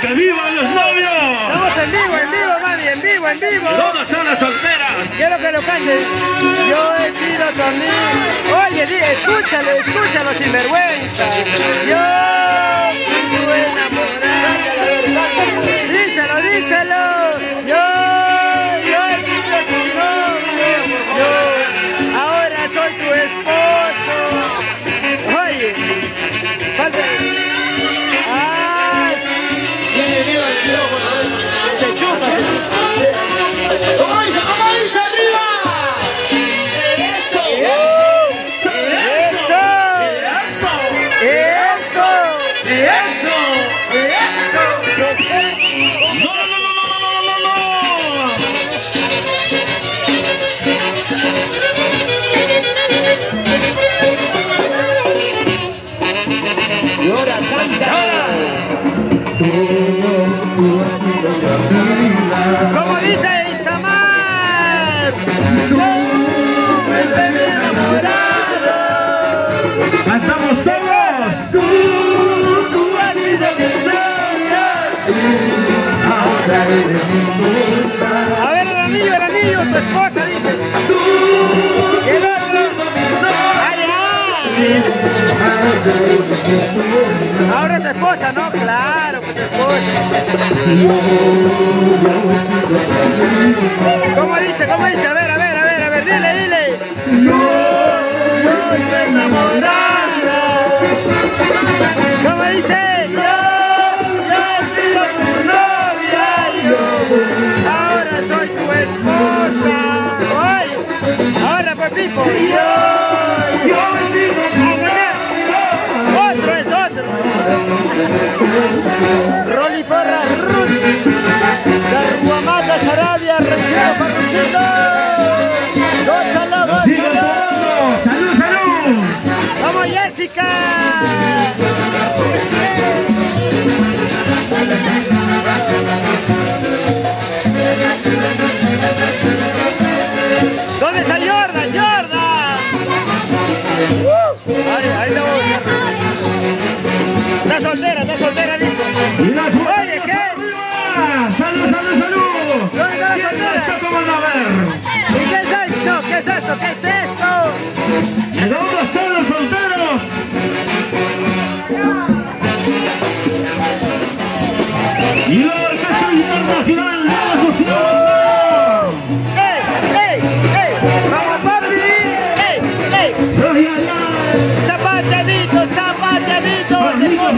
Que vivan los novios! Estamos en vivo, en vivo, mami, en vivo, en vivo. ¡Todas son las solteras! Quiero que lo cante. Yo he sido tu amigo. Oye, di, escúchalo, escúchalo sin vergüenza. Yo tu enamorada. Díselo, díselo. A ver el anillo, el anillo, tu esposa dice. Tú, ¿Qué tú has vas sido mi novia. Allá. Ahora tu esposa, ¿no? Claro, pues tu esposa. ¿Cómo dice? ¿Cómo dice? A ver, a ver, a ver, a ver, dile, dile. ¿Cómo dice? people. Rolly Farah. ¿Qué es esto? ¿Qué es esto? ¿De dónde están los solteros? Y la Orquesta Internacional de la Sociedad. ¡Ey! ¡Ey! ¡Ey! ¡Vamos, papi! ¡Ey! ¡Ey! ¡Ay, ay, ay! ¡Zapateadito, zapateadito! ¡De Amigos,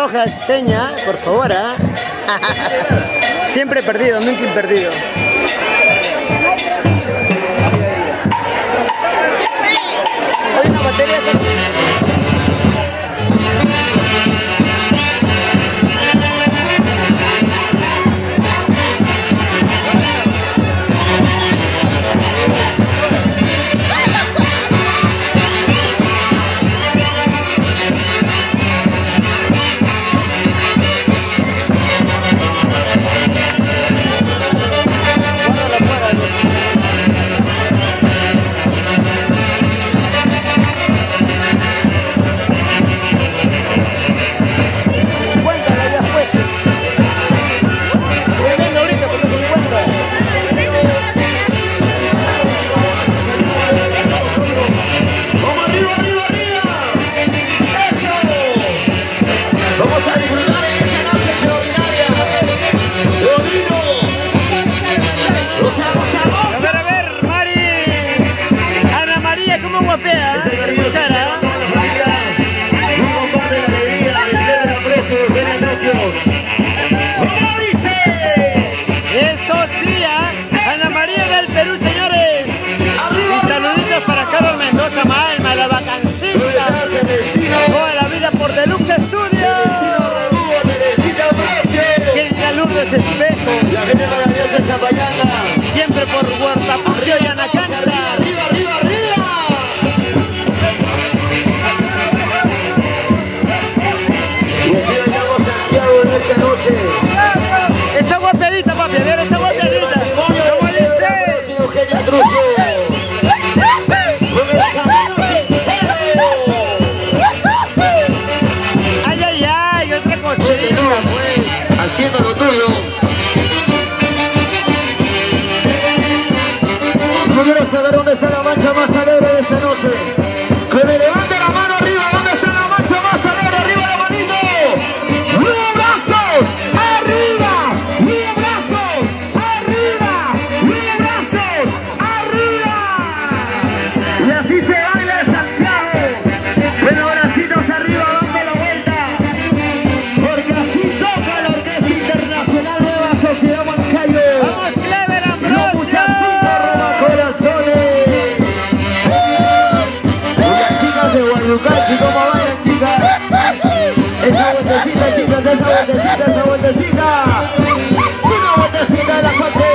roja seña, por favor. ¿ah? Siempre perdido, nunca imperdido. esta noche. vueltecita, esa vueltecita. Una vueltecita de la familia.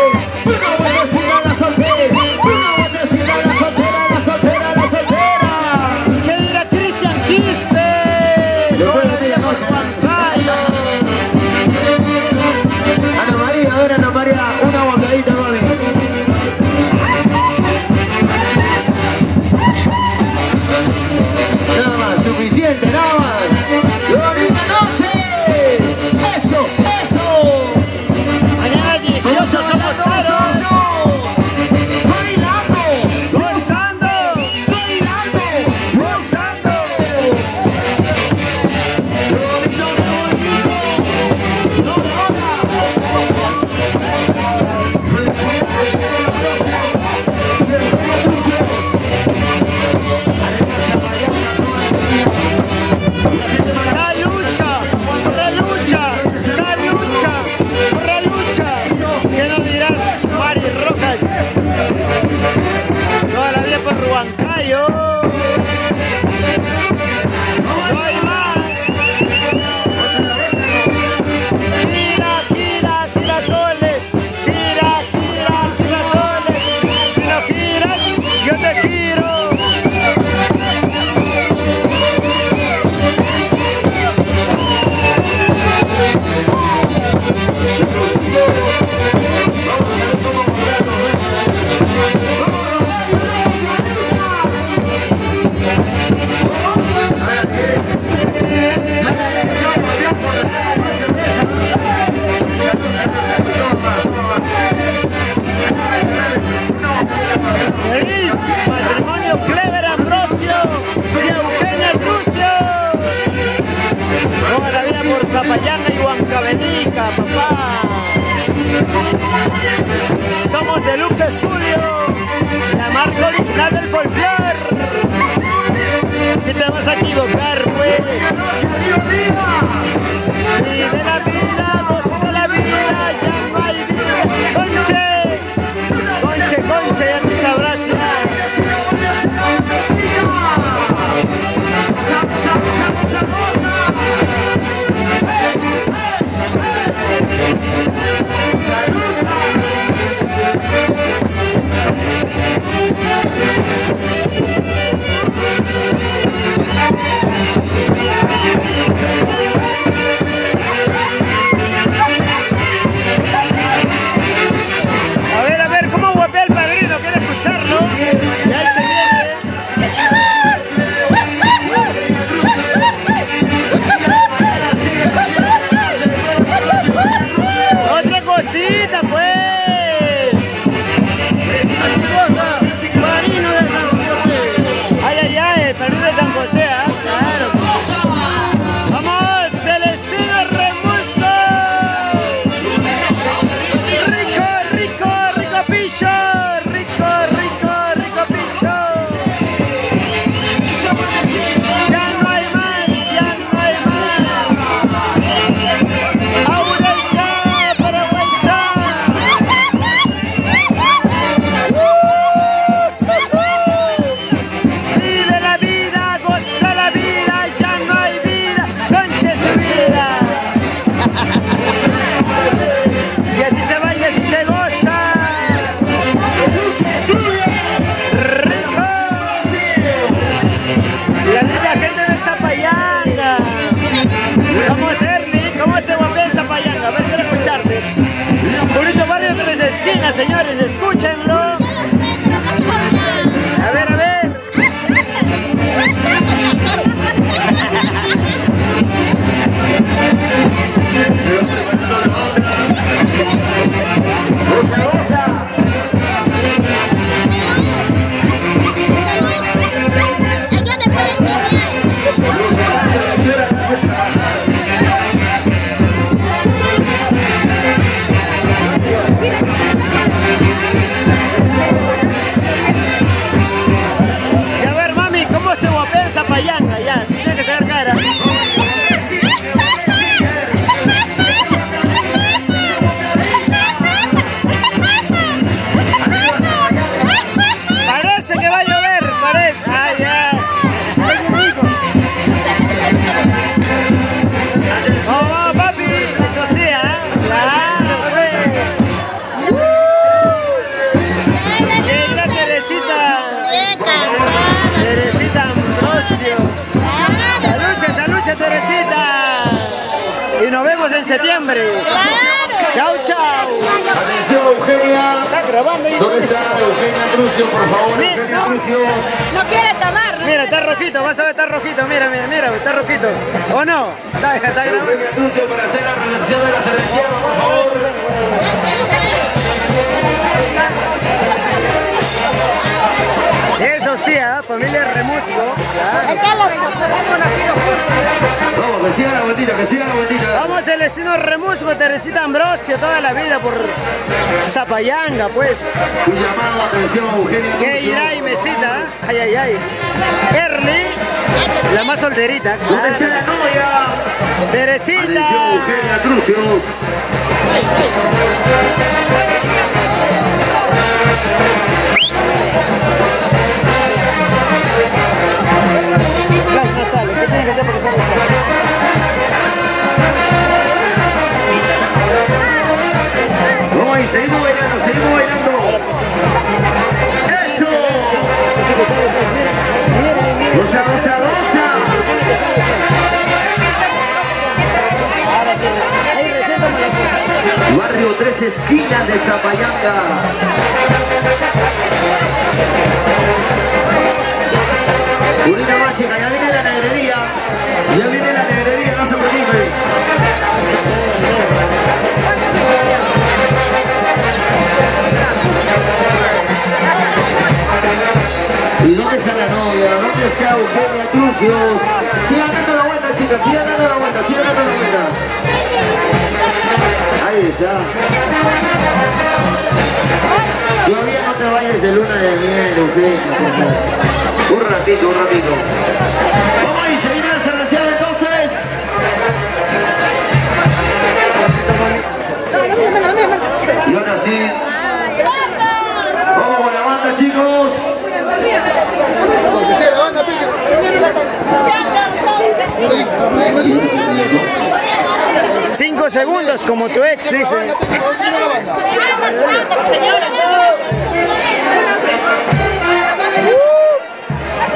Cinco segundos como tu ex, dice.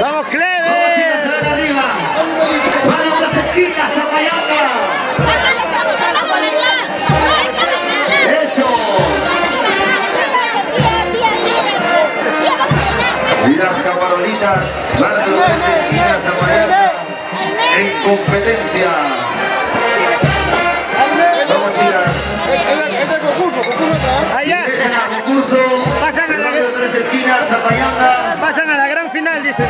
Vamos, Vamos Cleve. Zapayanga. Eso. Las camarolitas van. En competencia. Vamos chicas. Allá. Ingresen al concurso. Pasan a la- Barrio Tres esquinas, Zapayanga. Pasan a la gran final, dice.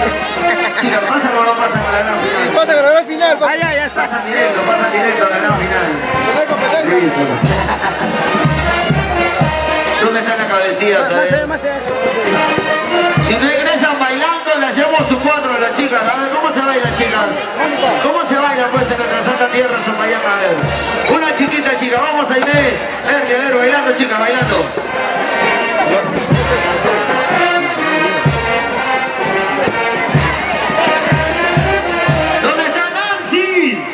Chicas, ¿pasan o no pasan a la gran final? Pasa a ganar al final. Allá, ya está. Pasan directo, pasan directo a la gran final. No hay competencia. Listo. ¿Dónde están las cabecillas? Más allá, más allá. Si no ingresan bailando, le hacemos sus cuatro las chicas. A ver, ¿cómo se baila, chicas? ¿Cómo se baila, pues, en nuestra santa tierra, Zapayanga? A ver. Una chiquita, chica. Vamos, Aime. A ver, bailando, chicas, bailando. ¿Dónde está Nancy?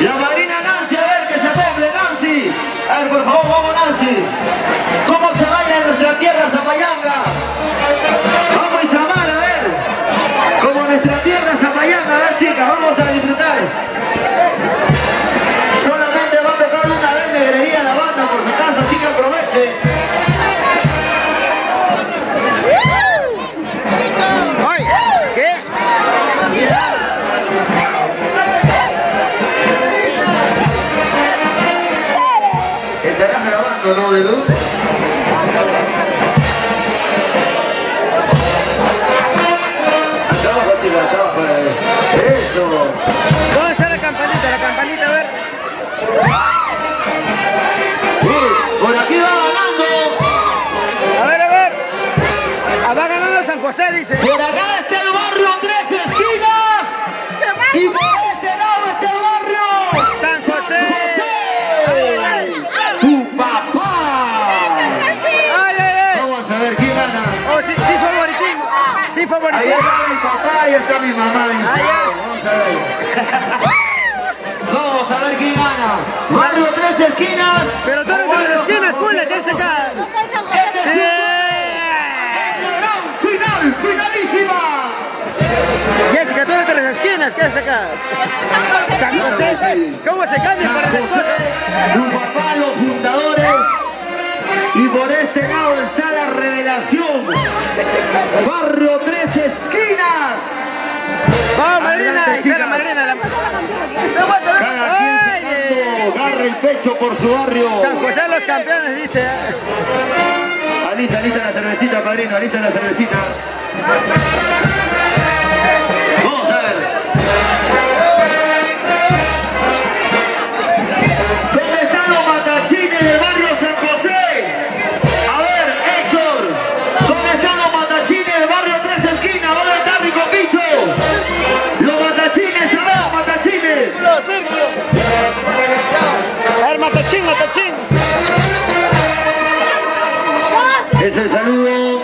La madrina Nancy, a ver que se doble Nancy. A ver, por favor, vamos Nancy. ¿Cómo se baila en nuestra tierra Zapayanga? Eh. Papá, ahí está mi mamá. dice. Vamos a ver. Vamos a ver quién gana. Barrio Tres Esquinas. Pero tú o eres de Barrio las esquinas, San ponle que este acá. Este es la gran final, finalísima. Jessica, tú eres de las esquinas, ¿qué haces acá? San José. ¿cómo se cambia San para la José, tu papá, los fundadores. Y por este lado está la revelación. Barrio Tres Esquinas. Vamos. La... Cada quien sacando garra y pecho por su barrio. San José los campeones, dice. Alista, alista la cervecita, padrino, alista la cervecita. Vamos a ver. Matachín, matachín. Es el saludo.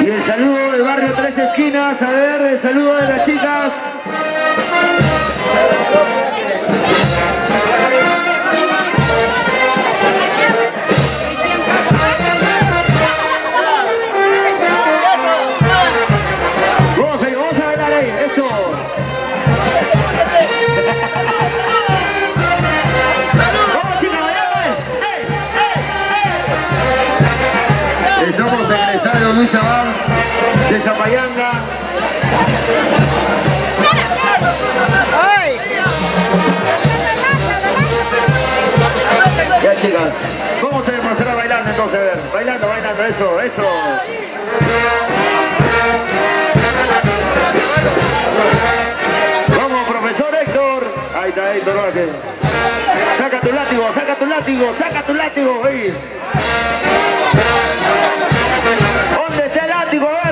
Y el saludo de Barrio Tres Esquinas. A ver, el saludo de las chicas. De Zapayanga. ¡Ay! Ya chicas, ¿cómo se demostrará bailando entonces? A ver, bailando, bailando, eso, eso. Vamos, profesor Héctor. Ahí está Héctor. Saca tu látigo, saca tu látigo, saca tu látigo. ahí. ¿Dónde está el látigo? A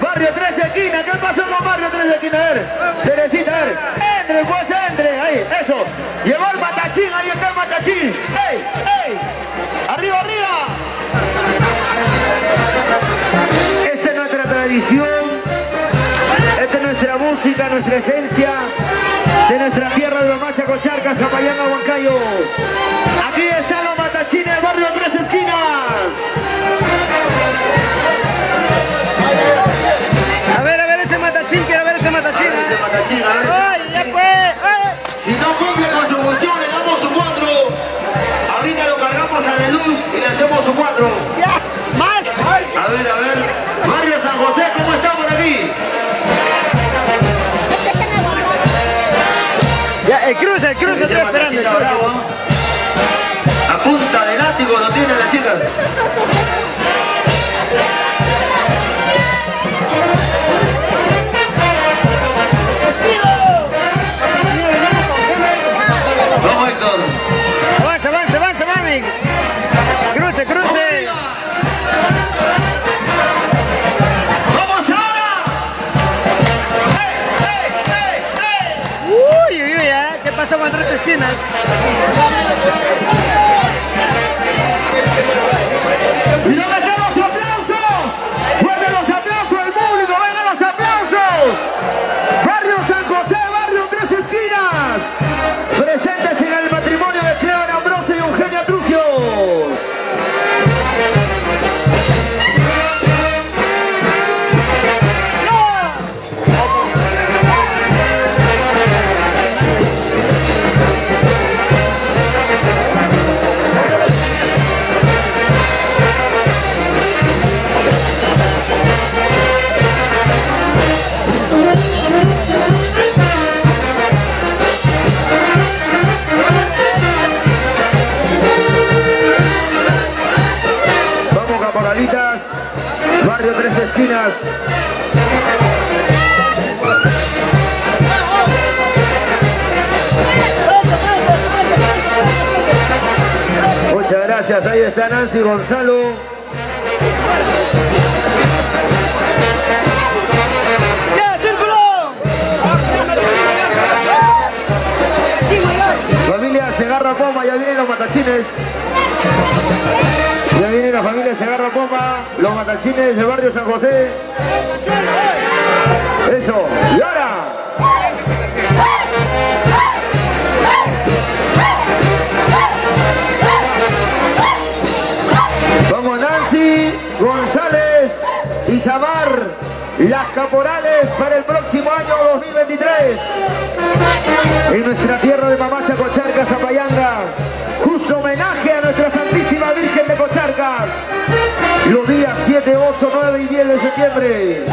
Barrio 13 esquina. ¿Qué pasó con Barrio 13 esquina? A ver. Teresita, a ver. Entre, pues entre. Ahí, eso. Llegó el matachín. Ahí está el matachín. ¡Ey, ey! ¡Arriba, arriba! Esta es nuestra tradición. Esta es nuestra música, nuestra esencia de nuestra tierra de Macha Cocharca, Zapayanga, Huancayo. Aquí están los matachines barrio Tres Esquinas. Matachín. A ver ese matachín, a ver. ¡Ay, ya fue! ¡Ay! Si no cumple con su función, le damos su cuatro. Ahorita lo cargamos a la luz y le hacemos su cuatro. ¡Ya! ¡Más! ¡Ay! A ver, a ver. Barrio San José, ¿cómo está por aquí? Ya, el cruce, el cruce, estoy esperando. el cruce. bravo. A punta de látigo lo tiene la chica. ¿Eh? ¿qué pasó con tres esquinas? Está Nancy Gonzalo. ¡Ya, círculo! Familia Segarra Poma, ya vienen los matachines. Ya viene la familia Segarra Poma, los matachines de barrio San José. Eso, y ahora. Las caporales para el próximo año 2023 en nuestra tierra de Mamacha, Cocharca, Zapayanga. Justo homenaje a nuestra Santísima Virgen de Cocharcas. Los días 7, 8, 9 y 10 de septiembre.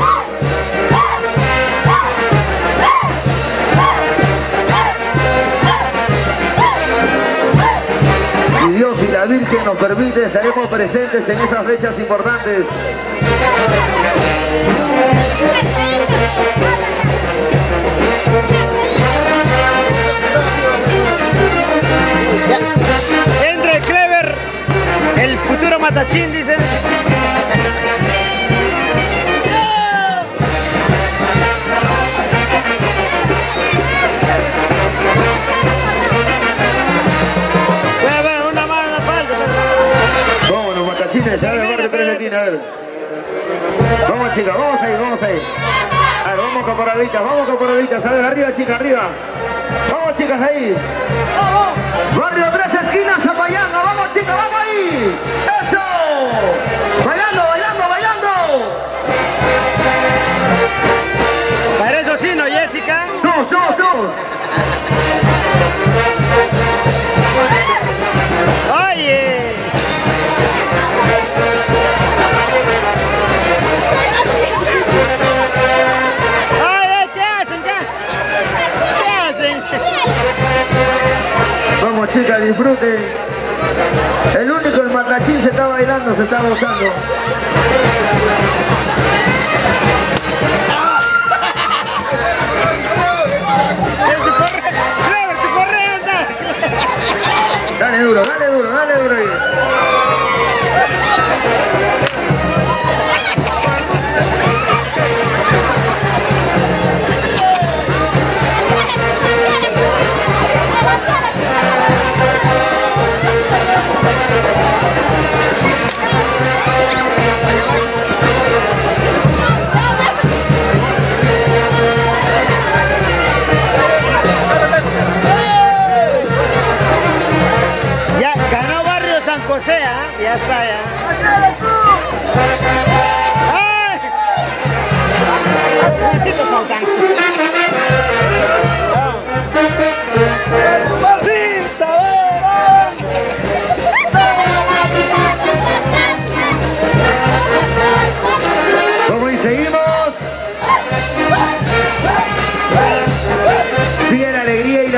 La Virgen nos permite, estaremos presentes en esas fechas importantes. Entra el Clever, el futuro matachín, dice. A. Vamos, chicas, vamos ahí, vamos ahí. A ver, vamos caporalitas, vamos caporalitas, a ver, arriba, chicas, arriba. Vamos, chicas, ahí. Barrio tres esquinas, Zapayanga, vamos, chicas, vamos ahí. ¡Eso! Bailando, bailando, bailando. Para eso sí, ¿no, Jessica? Dos, dos, dos. Oye. Vamos chicas, disfruten. El único, el matachín se está bailando, se está gozando. Dale duro, dale. Ya está, ya. ¡Ay!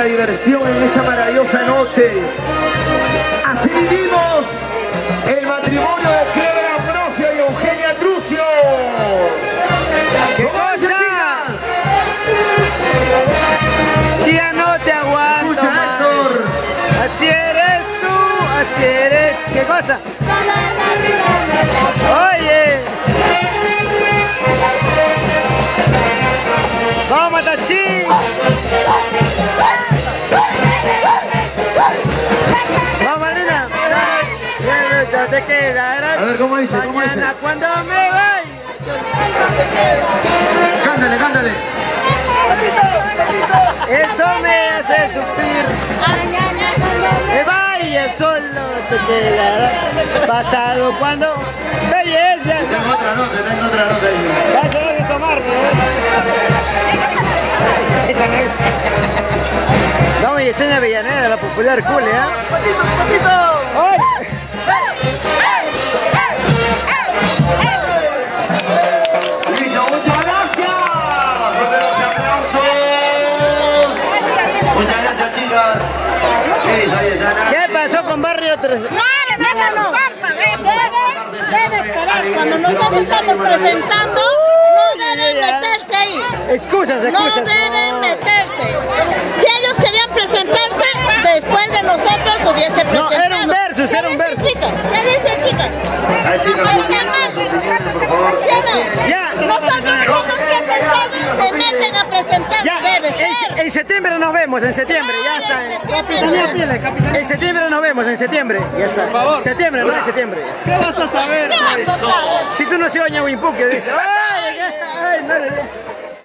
Diversión en esta maravillosa noche. Así vivimos matrimonio de Ambrosio y Eugenia Trucio. ¿Qué ¿Cómo dice, cosa? Ya no te aguanto Escucha. Héctor. Así eres tú, así eres. ¿Qué cosa? Oye. Vamos, Matachi. Ya te quedarás. A ver, ¿cómo dice? ¿Cómo dice? Mañana cuando me vayas. Cántale, cántale. Eso me hace sufrir. Me vaya solo te quedará pasado cuando belleza. Tengo otra nota, tengo otra nota ahí. Vas a ver de tomar, ¿no? Esa no es. Vamos y escena Avellaneda, la popular cool, ¿eh? 3? No, no, no, no. Debe, debe esperar. Cuando nosotros estamos presentando, no deben meterse ahí. Excusas, No excusas. deben meterse. Si ellos querían presentarse, después de nosotros hubiese presentado. era un versus, era un ¿Qué dicen, versus. chicas? ¿Qué dicen, chicas? Ay, chicas, opiniones, por favor. Ya. Nosotros somos presentados, se meten a presentar, en, septiembre nos vemos, en septiembre, ya está. En septiembre. En septiembre nos vemos, en septiembre, ya está. Por favor. Septiembre, no, en septiembre. ¿Qué vas a saber? Si tú no has ido a Ñahuimpuque, dice, ay, ay, ay, no, no, no.